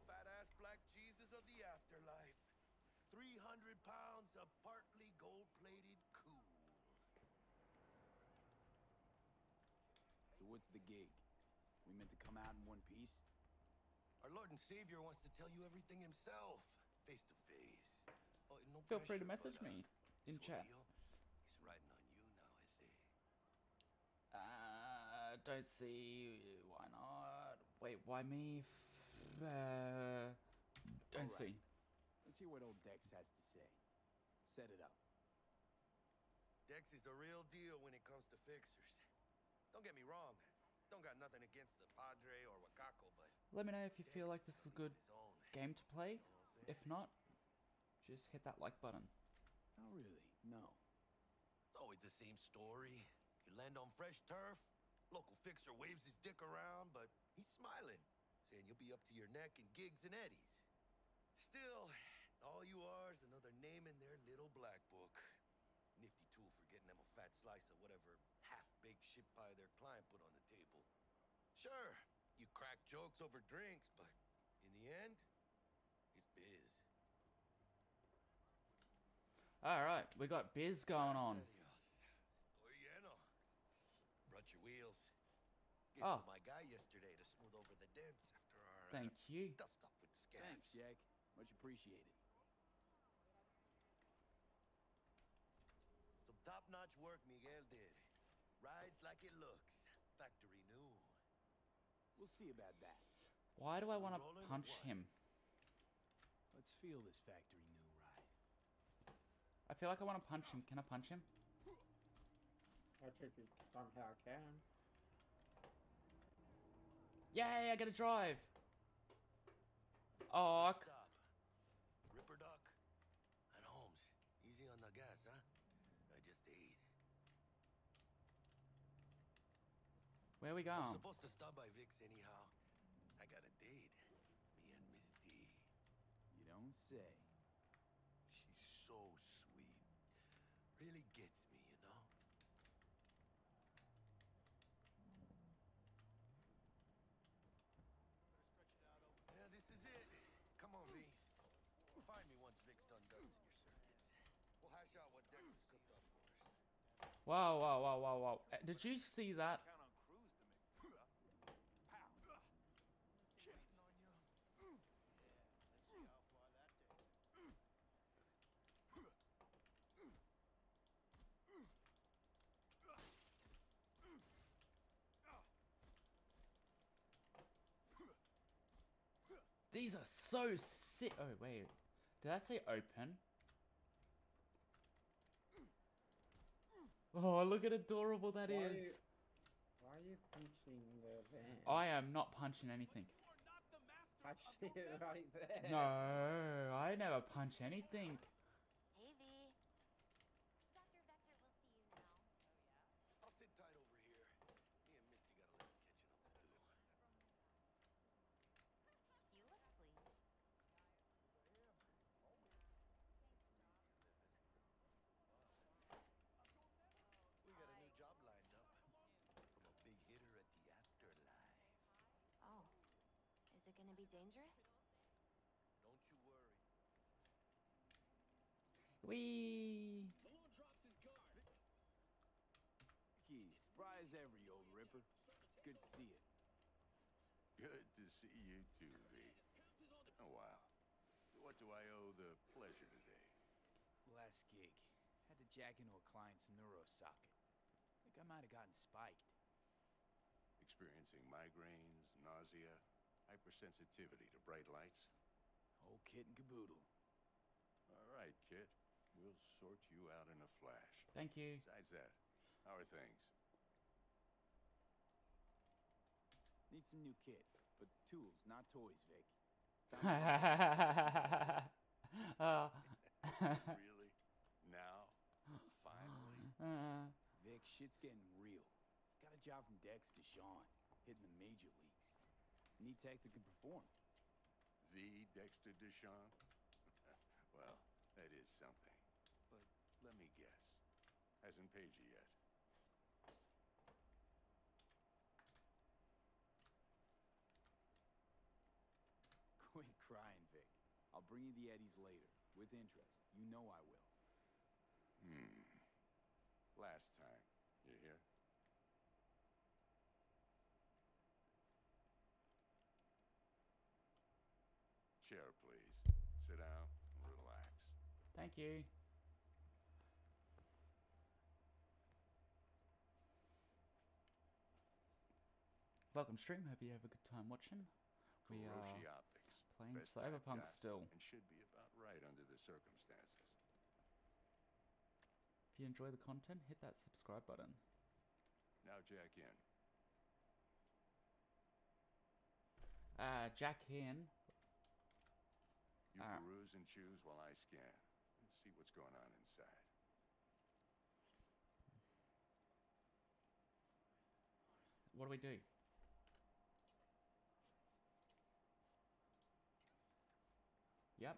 Fat ass black Jesus of the afterlife. 300 pounds of partly gold plated cool. So what's the gig? We meant to come out in one piece? Our Lord and Savior wants to tell you everything himself, face to face. Oh, no Feel free to message but, uh, me in chat. ordeal is riding on you now, I say. Uh, don't see why not. Wait, why me? F- uh, don't Alright. see. Let's hear what old Dex has to say. Set it up. Dex is a real deal when it comes to fixers. Don't get me wrong. Don't got nothing against the Padre or Wakako, but Let me know if you feel like this is a good game to play. You know what I'm If not, just hit that like button. Not really. No. It's always the same story. You land on fresh turf, local fixer waves his dick around, but he's smiling, saying you'll be up to your neck in gigs and eddies. Still, all you are is another name in their little black book. Nifty tool for getting them a fat slice of whatever half-baked shit pie their client put on the table. Sure, you crack jokes over drinks, but in the end, it's biz. Alright, we got biz going on. Estoy lleno. Brought your wheels. Gave Oh. to my guy yesterday to smooth over the dents after our uh, Thank you. dust up with the scabs. Thanks, Jack. Much appreciated. Some top-notch work Miguel did. Rides like it looks. Factory new. We'll see about that. Why do I want to punch him? Let's feel this factory new ride. I feel like I want to punch him. Can I punch him? I think you somehow can. Yay, I gotta drive. Oh, Stop. Ripper Duck. And Holmes. Easy on the gas, huh? I just ate. where we I'm going? supposed to stop by Vic's anyhow. I got a date. Me and Miss D. You don't say. She's so sweet. Really gets me, you know? Yeah, this is it. Come on, V. Find me once Vic's done dusting your circuits. We'll hash out what Dex has cooked up for us. Wow, wow, wow, wow, wow. Uh, Did you see that? These are so sick. Oh, wait. Did that say open? Oh, look at adorable that Why is. you- Why are you punching the van? I am not punching anything. See it right there. No, I never punch anything. Hey, V. Dr. Vektor will see you now. I'll sit tight over here. Me and Misty got a little catching up to do. You look pleased. We got a new job lined up from a big hitter at the afterlife. Oh. Is it gonna be dangerous? Don't you worry. We. Malone drops his guard. Vicky, surprise every old ripper. It's good to see you. Good to see you too, V. Oh, wow. What do I owe the pleasure today? Last gig. Had to jack into a client's neuro socket. Think I might have gotten spiked. Experiencing migraines, nausea, hypersensitivity to bright lights? Whole kit and caboodle. All right, kid. We'll sort you out in a flash. Thank you. Besides that, how are things? Need some new kit, but tools, not toys, Vic. uh, really? Now? Finally? uh, Vic, shit's getting real. Got a job from Dex to Sean, hitting the major leagues. Need tech that can perform. The Dexter DeShawn? well, that is something. But let me guess. Hasn't paid you yet. Quit crying, Vic. I'll bring you the Eddies later, with interest. You know I will. Hmm. Last time. You hear? Chair, please. Sit down and relax. thank you. Welcome stream. Hope you have a good time watching. We Kiroshi are Optics. playing Best Cyberpunk still. And should be about right under the circumstances. If you enjoy the content, hit that subscribe button. Now jack in. Uh, Jack in. You Ah. peruse and choose while I scan. See what's going on inside. What do we do? Yep.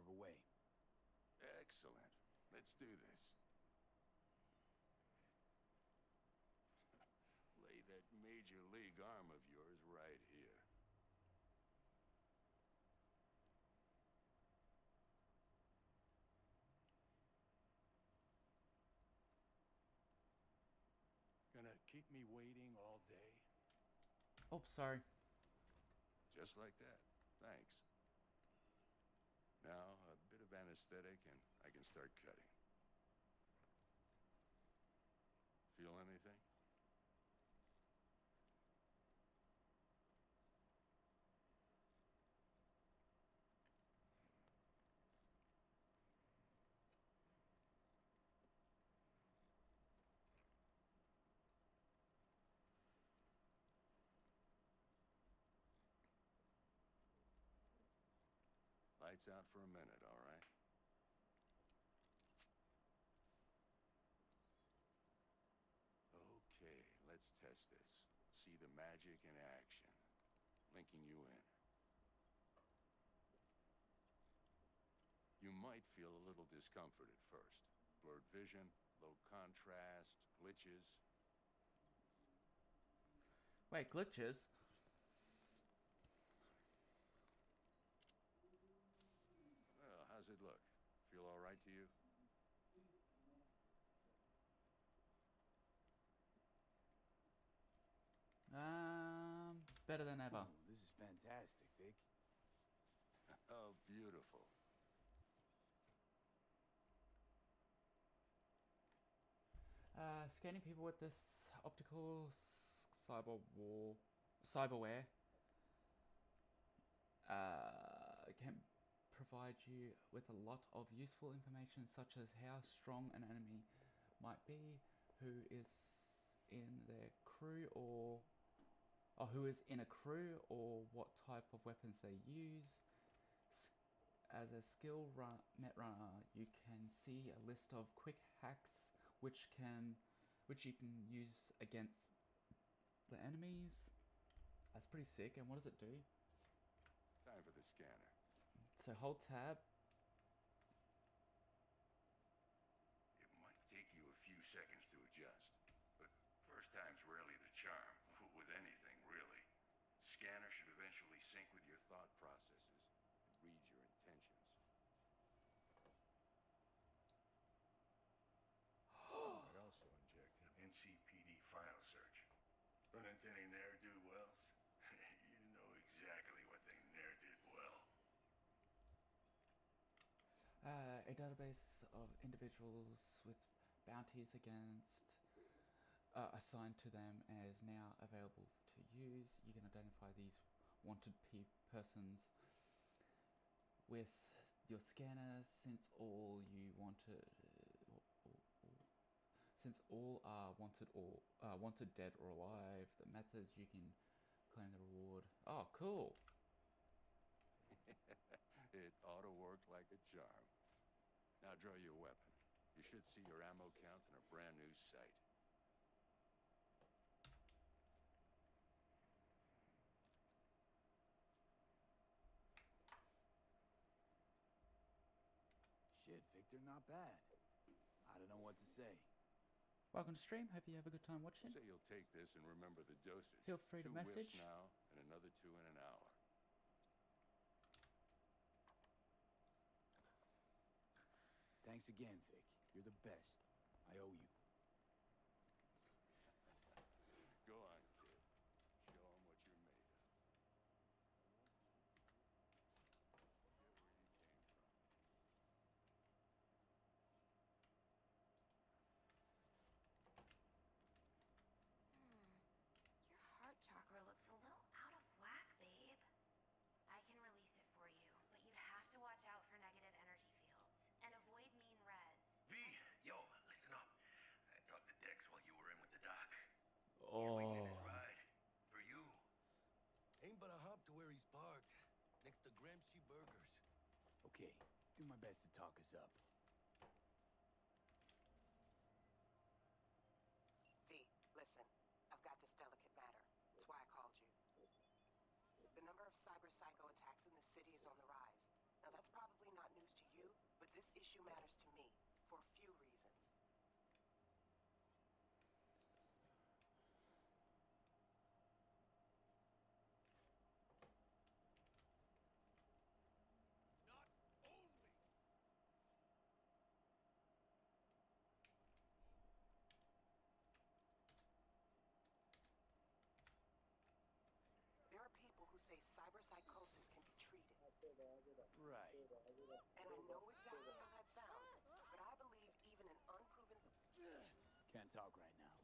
away. Excellent. Let's do this. Lay that major league arm of yours right here. Gonna keep me waiting all day? Oh, sorry. Just like that. Thanks. Now, a bit of anesthetic and I can start cutting. Feel anything? Lights out for a minute, all right? Okay, let's test this. See the magic in action. Linking you in. You might feel a little discomfort at first. Blurred vision, low contrast, glitches. Wait, glitches? Well, how's it look? Feel all right to you? Um, better than ever. Ooh, this is fantastic, Vic. Oh, beautiful. Uh, scanning people with this optical s- cyber war cyberware uh, can provide you with a lot of useful information such as how strong an enemy might be, who is in their crew or or who is in a crew or what type of weapons they use. As a skill run, net runner, you can see a list of quick hacks which can which you can use against the enemies. That's pretty sick. And what does it do? Time for the scanner. So hold tab. It might take you a few seconds to adjust, but first time's rarely the charm, with anything, really. Scanner should eventually sync with your thought processes and read your intentions. I'd also inject an NCPD file search. Run into any ne'er-do-wells? you know exactly what they ne'er did well. Uh, a database of individuals with bounties against uh, assigned to them is now available to use. You can identify these wanted pe- persons with your scanner since all you wanted since all are wanted or uh, wanted dead or alive the methods you can claim the reward oh cool it ought to work like a charm. Now draw your weapon. You should see your ammo count in a brand new sight. Shit, Victor, not bad. I don't know what to say. welcome to stream hope you have a good time watching Say you'll take this and remember the dosage. Feel free to two whiffs message. now and another two in an hour. Thanks again, Vic. You're the best. I owe you. Go on, kid. Show 'em what you're made of. Forget where you came from. Your heart chakra looks a little out of whack, babe. I can release it for you, but you'd have to watch out for negative energy fields and avoid mean reds. V, yo, listen up. I talked to Dex while you were in with the doc. oh Right. For you. Ain't but a hop to where he's parked. Next to Gramsci Burgers. Okay, do my best to talk us up. V, listen. I've got this delicate matter. That's why I called you. The number of cyber psycho attacks in the city is on the rise. Now, that's probably not news to you, but this issue matters to me for a few reasons. Not only There are people who say cyberpsychosis can be treated. Right. And I know exactly how that sounds, but I believe even an unproven Can't talk right now.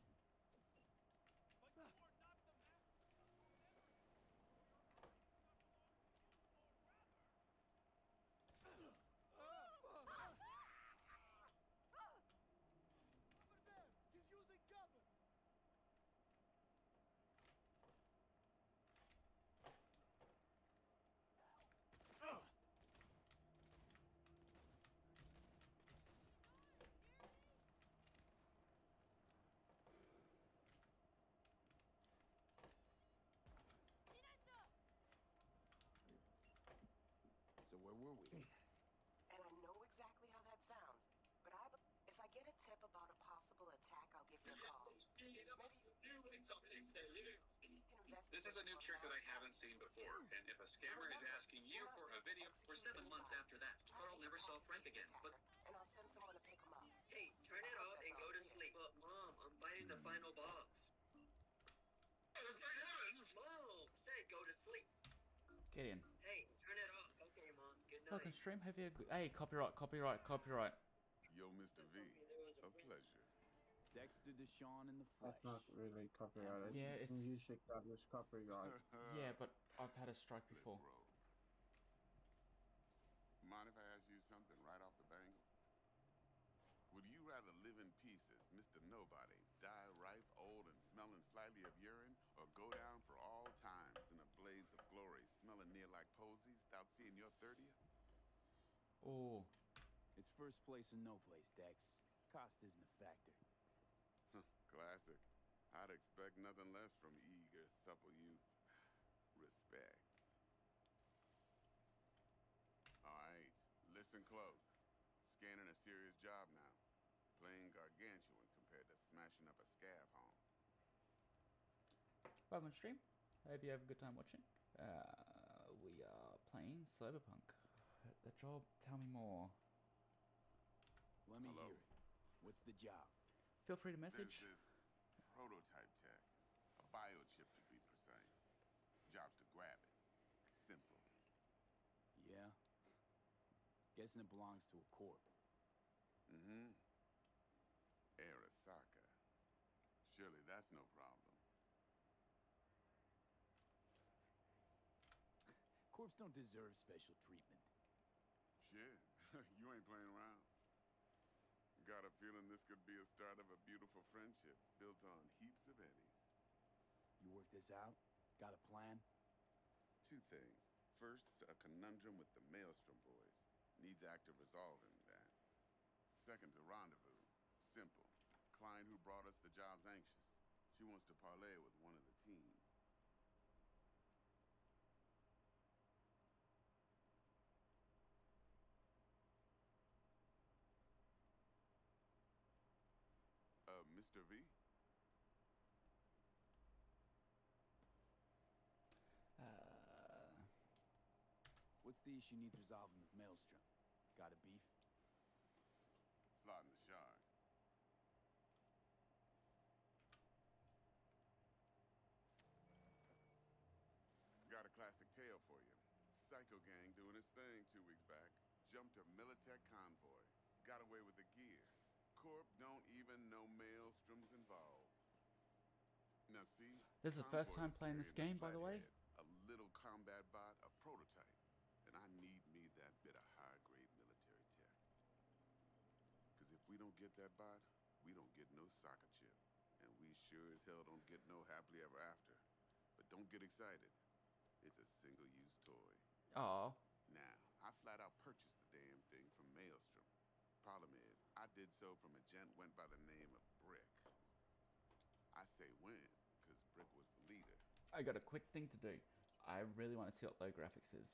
But you are not the master. Over there! He's using cover! So where were we? And I know exactly how that sounds, but I be- if I get a tip about a possible attack, I'll give you a call. Maybe you can This is a new trick that I haven't seen before, and if a scammer is asking you for a video, We're seven months after that. Carl never saw Frank again, but And I'll send someone to pick him up. hey, turn it off and go to sleep. But mom, I'm biting the final box. Mom said go to sleep. get in Hey, turn it off. Okay, mom. Good night. welcome to stream hope you a hey copyright copyright copyright Yo, Mr. V, a pleasure. Dexter DeShawn in the That's not really copyrighted. Yeah, it's it's- music that is copyright. yeah, but I've had a strike before. Mind if I ask you something right off the bangle? Would you rather live in pieces, Mr. Nobody, die ripe, old, and smelling slightly of urine, or go down for all times in a blaze of glory, smelling near like posies, without seeing your 30th? Oh, It's first place or no place, Dex. Cost isn't a factor. Classic. I'd expect nothing less from eager, supple youth. Respect. All right, listen close. Scanning a serious job now. Playing gargantuan compared to smashing up a scav home. welcome to stream. Hope you have a good time watching. Uh, we are playing Cyberpunk. The job. Tell me more. Let me hear it. What's the job? Feel free to message. There's this prototype tech. A biochip to be precise. Job's to grab it. Simple. Yeah? Guessing it belongs to a corp. Mm-hmm. Arasaka. Surely that's no problem. Corps don't deserve special treatment. Shit, you ain't playing around. Got a feeling this could be a start of a beautiful friendship built on heaps of eddies. You work this out? Got a plan? Two things. First, a conundrum with the Maelstrom boys. Needs active resolving that. Second, a rendezvous. Simple. Client who brought us the job's anxious. She wants to parlay with one of the team. Uh, Mr. V? Uh, What's the issue needs resolving with Maelstrom? Got a beef? Slot in the shard. Got a classic tale for you. Psycho gang doing its thing two weeks back. Jumped a Militech convoy. Got away with the gear. Corp don't even know Maelstrom's involved. Now see? This is the first time playing this game, by the way. Flathead, A little combat bot, a prototype. And I need me that bit of high-grade military tech. Because if we don't get that bot, we don't get no soccer chip. And we sure as hell don't get no happily ever after. But don't get excited. It's a single-use toy. oh, Now, I flat out purchased the damn thing from Maelstrom. Problem is, I did so from a gent went by the name of Brick. I say when, because Brick was the leader. I got a quick thing to do. I really want to see what low graphics is.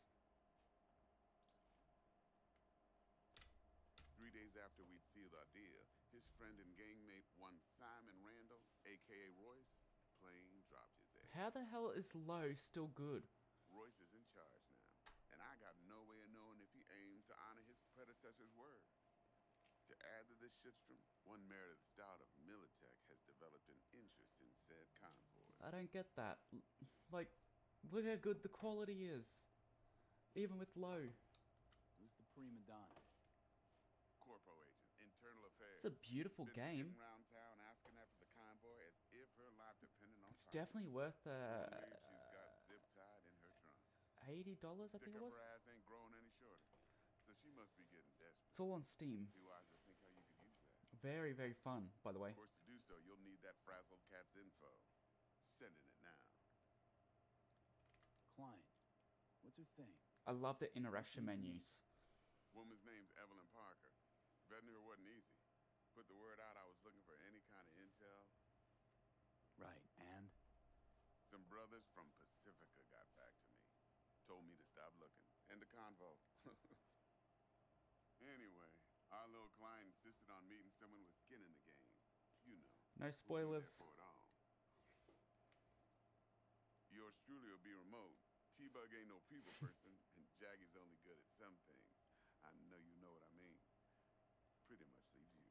Three days after we'd sealed our deal, his friend and gangmate, one Simon Randall, aka Royce, plain dropped his ass. How the hell is low still good? Royce is in charge now, and I got no way of knowing if he aims to honor his predecessor's word. To add to this shitstrom, one Meredith Stout of Militech has developed an in said convoy. I don't get that. Like, look how good the quality is. Even with low. Who's the prima donna? Corpo agent, internal affairs. It's a beautiful Been game. around town asking after the convoy as if her life depended on It's finding definitely it. worth uh, Believe she's got zip tied in her trunk. eighty dollars. I Stick think it up was. her ass ain't growing any shorter. So she must be getting desperate. It's all on Steam. Be wise to think how you could use that. Very, very fun, by the way. Of course, to do so, you'll need that frazzled cat's info. Sending it now. Client. What's her thing? I love the interaction menus. Woman's name's Evelyn Parker. Vetting her wasn't easy. Put the word out I was looking for any kind of intel. Right, and? Some brothers from Pacifica got back to me. Told me to stop looking. End the convo. anyway, our little client insisted on meeting someone with skin in the game. You know. No spoilers. there for. Yours truly will be remote. T-Bug ain't no people person, and Jaggy's only good at some things. I know you know what I mean. Pretty much leaves you.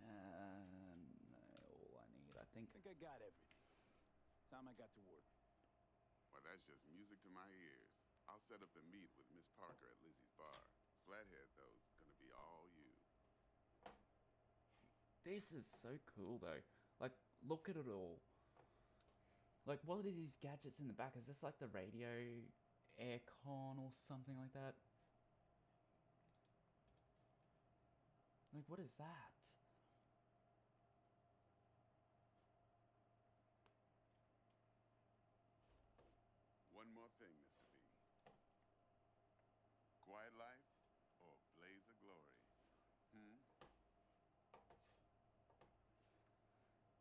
Uh, all I need, I think. I think I got everything. Time I got to work. Well, that's just music to my ears. I'll set up the meet with Miss Parker at Lizzie's bar. Flathead, though, is gonna be all you. This is so cool though. Like, look at it all. Like, what are these gadgets in the back? Is this like the radio aircon or something like that? Like, what is that? One more thing, Mr. V. Quiet life or blaze of glory? Hmm?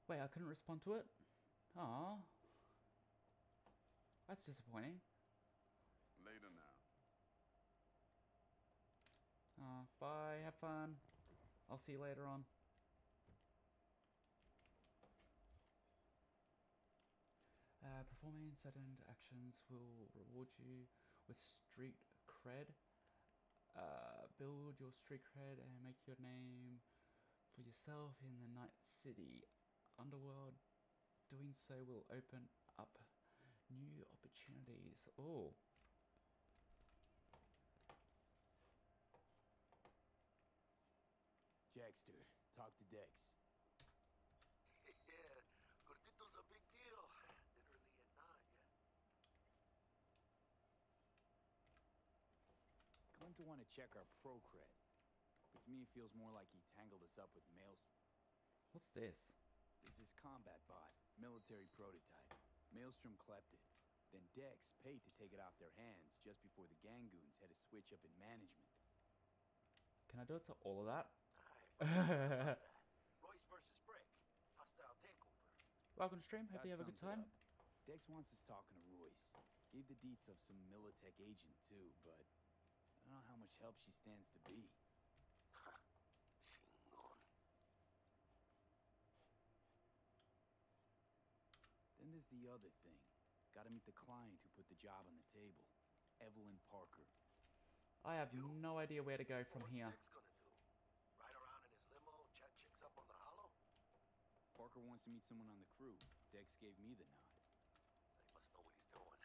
Wait, I couldn't respond to it? Aw. That's disappointing. Later now. Aw, bye, have fun. I'll see you later on. Uh, performing certain actions will reward you with street cred. Uh, build your street cred and make your name for yourself in the Night City underworld. Doing so will open up new opportunities. Oh. Jackster, talk to Dex. yeah, Gordito's a big deal. Literally and not, yeah. Claimed to want to check our pro cred. But to me, it feels more like he tangled us up with Maelstrom. What's this? There's this combat bot, military prototype. Maelstrom clept it. Then Dex paid to take it off their hands just before the Gangoons had a switch up in management. Can I do it to all of that? Royce versus Brick. Hostile takeover. Welcome to stream. Hope That you have a good time. Dex wants us talking to Royce. Gave the deets of some Militech agent too, but I don't know how much help she stands to be. There's the other thing. Gotta meet the client who put the job on the table. Evelyn Parker. I have no idea where to go from here. Gonna do? Ride around in his limo, chat chicks up on the hollow? Parker wants to meet someone on the crew. Dex gave me the nod. He must know what he's doing.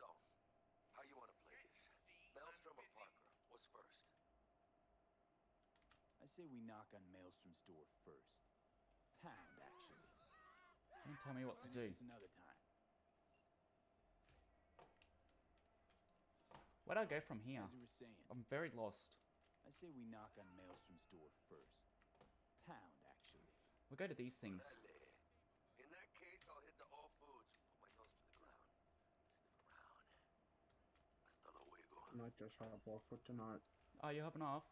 So, how you wanna play this? Maelstrom or Parker? What's first? I say we knock on Maelstrom's door first. Pound, actually. Don't tell me what to do. Finish this another time. Where'd I go from here? As you were saying, I'm very lost. I say we knock on Maelstrom's door first. Pound, actually. We'll go to these things. In that case, I'll hit the all foods. Put my nose to the ground. Sniff around. Hasta luego. I might just hop off for tonight. Oh, you're hopping off?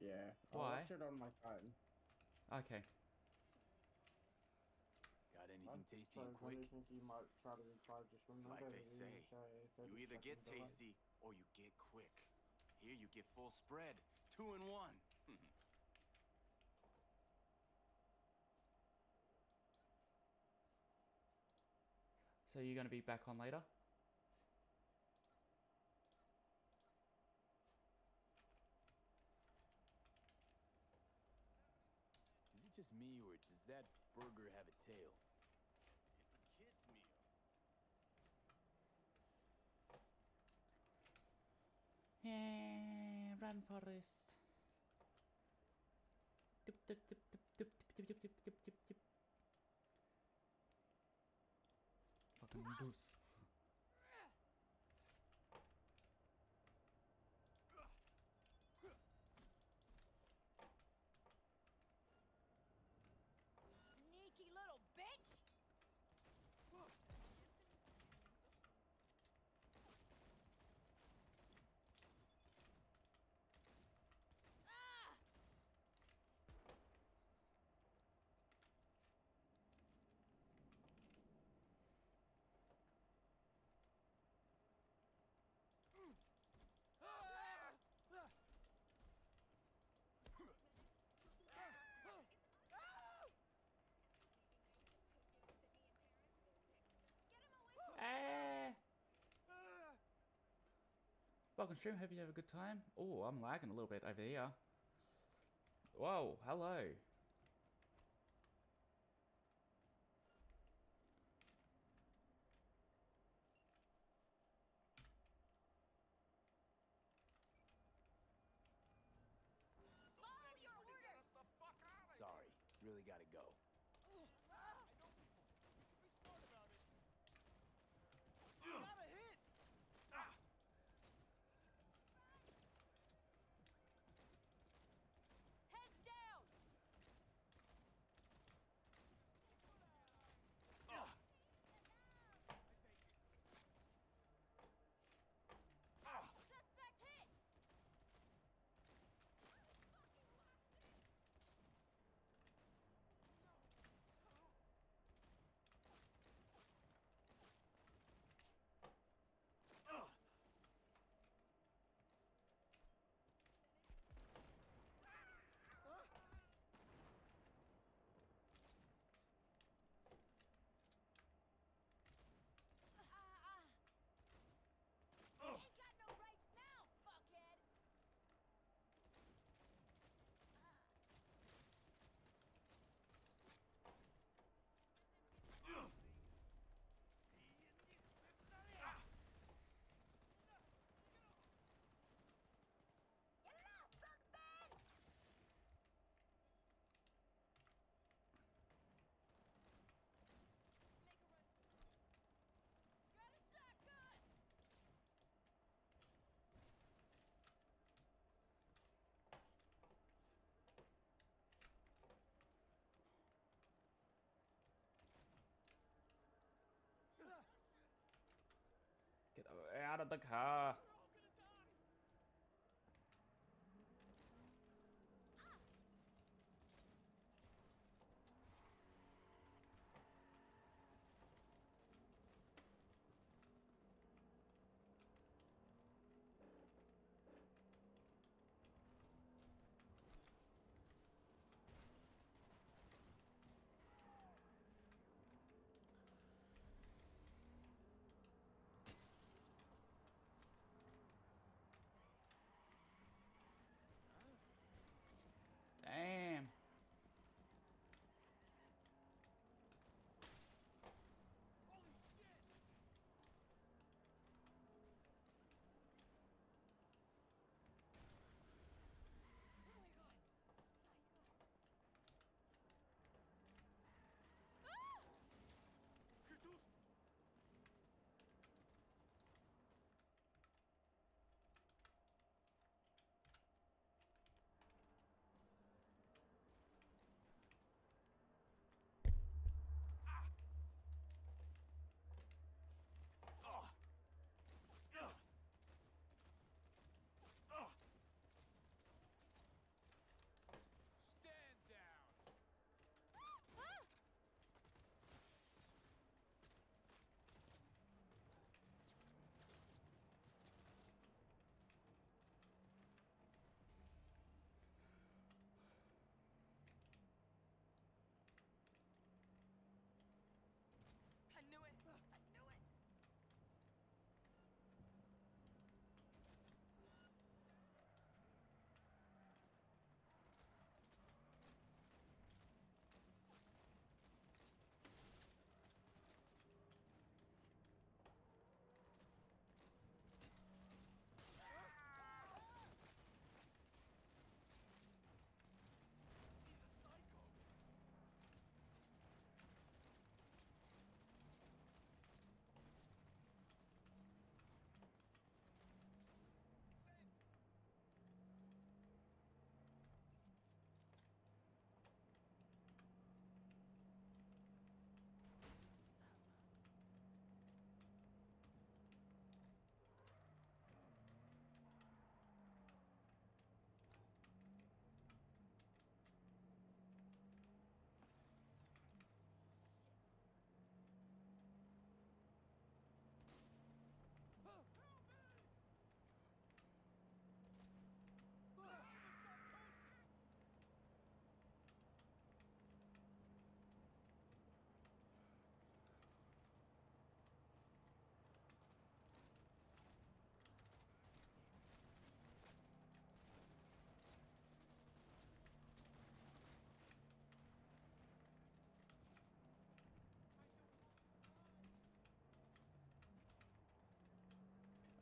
Yeah. I'll Why? watch it on my phone. Okay. Got anything tasty So and quick? you might try to just like they say, you say 30 uh, you either get tasty or you get quick. Here you get full spread, two in one. So you're going to be back on later? Is it just me, or does that burger have a tail? It's a kid's meal. Forest. Dip, dip, dip, dip, dip, dip, dip, dip, dip, dip, dip. Fucking goose. Sneaky little bitch! Ah! Ah! Welcome stream, hope you have a good time. Oh, I'm lagging a little bit over here. Whoa, hello. ရတော့တခါ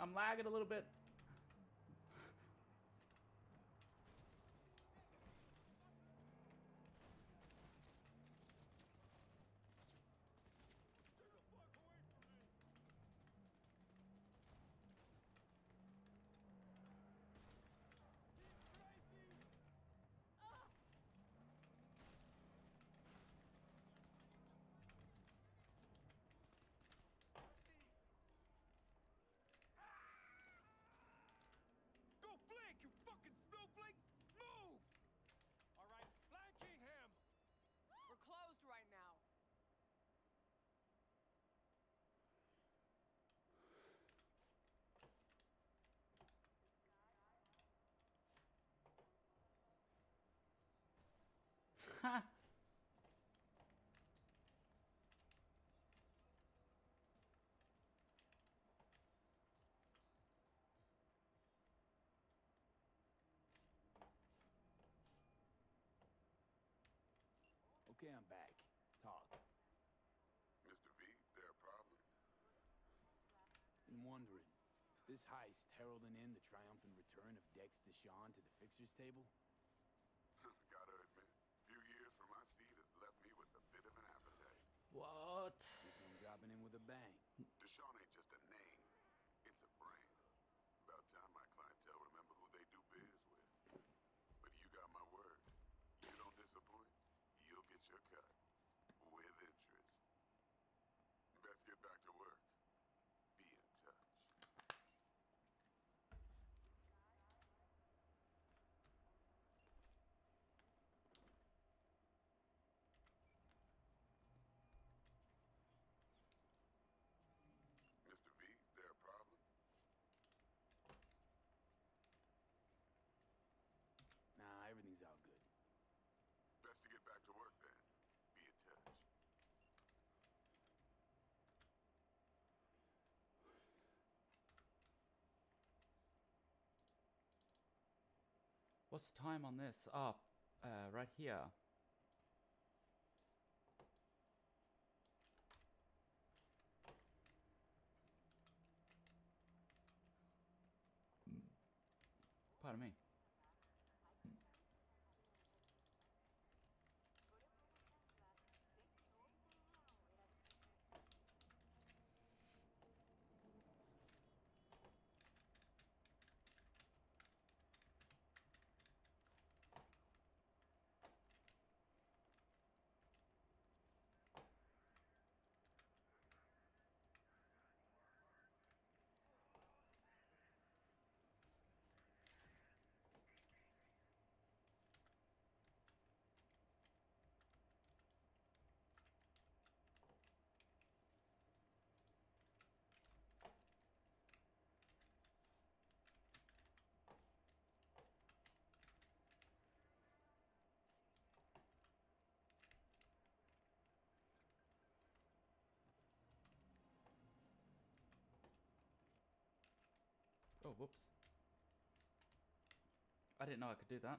I'm lagging a little bit. Ha! Okay, I'm back. Talk. Mr. V, there a problem? Been wondering. This heist heralding in the triumphant return of Dex DeShawn to the fixer's table? Gotta admit, few years from my seat has left me with a bit of an appetite. What? You came dropping in with a bang. DeShawn ain't just a name, it's a brand. About time my clientele remember who they do biz with. But you got my word. You don't disappoint, you'll get your cut. With interest. Best get back to work. Be in touch. Mr. V, there a problem? Nah, everything's all good. Best to get back to work then. Be in touch. What's the time on this? Oh, uh, right here. Pardon me. Oh, whoops. I didn't know I could do that.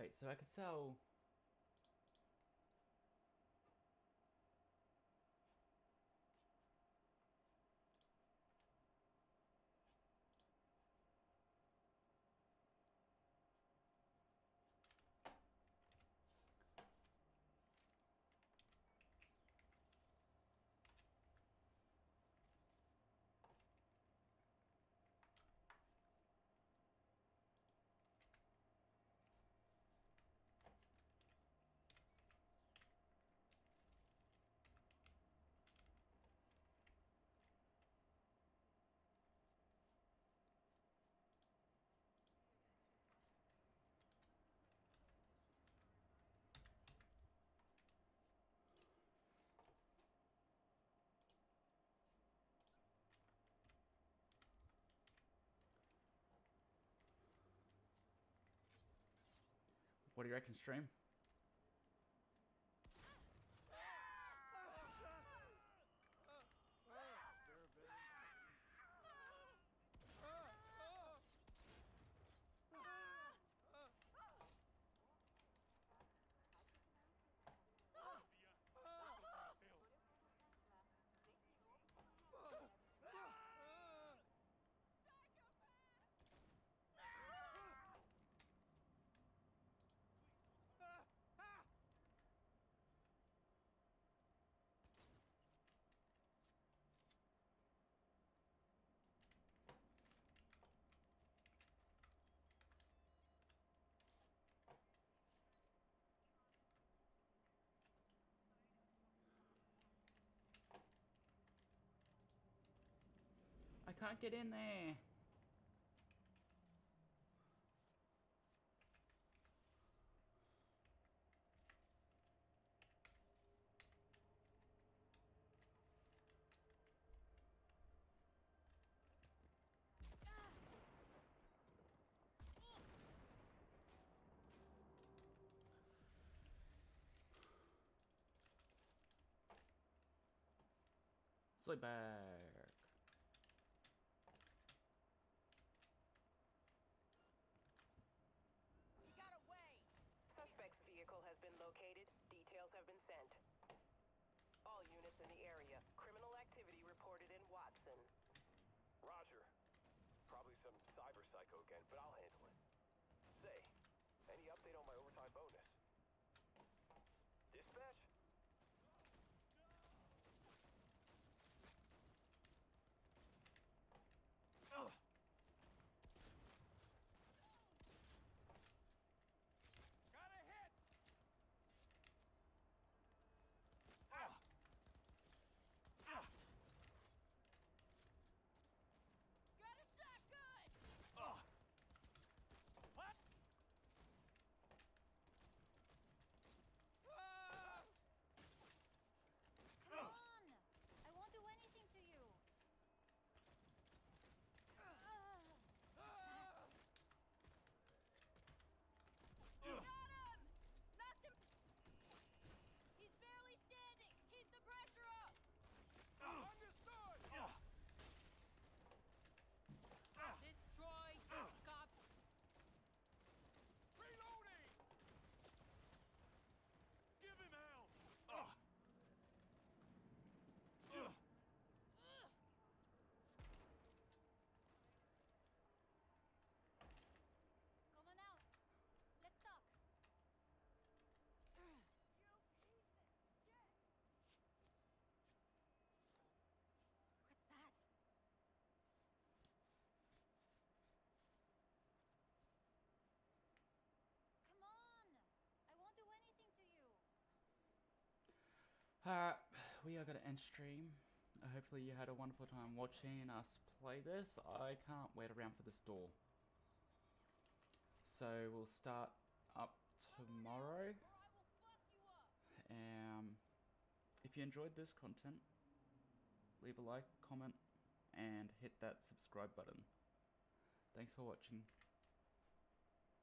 Wait, so I could sell... What do you reckon, stream? Can't get in there. Zoidberg. He got away! Suspect's vehicle has been located. Details have been sent. All units in the area. Criminal activity reported in Watson. Roger. Probably some cyber psycho again, but I'll handle it. Say, any update on my overtime bonus? Dispatch? Ugh. Got a hit! Ah. Ah. Got a shotgun! Ah. What? Ah! Come on! I won't do anything to you. Got him! Knocked him! He's barely standing! Keep the pressure up! Understood! Destroy this cop! Reloading! Give him hell! Come on out. Let's talk. What's that? Come on! I won't do anything to you. Alright, we are gonna end stream. Uh, hopefully you had a wonderful time watching us play this. I can't wait around for this door. So we'll start up tomorrow. Um, if you enjoyed this content, leave a like, comment, and hit that subscribe button. Thanks for watching.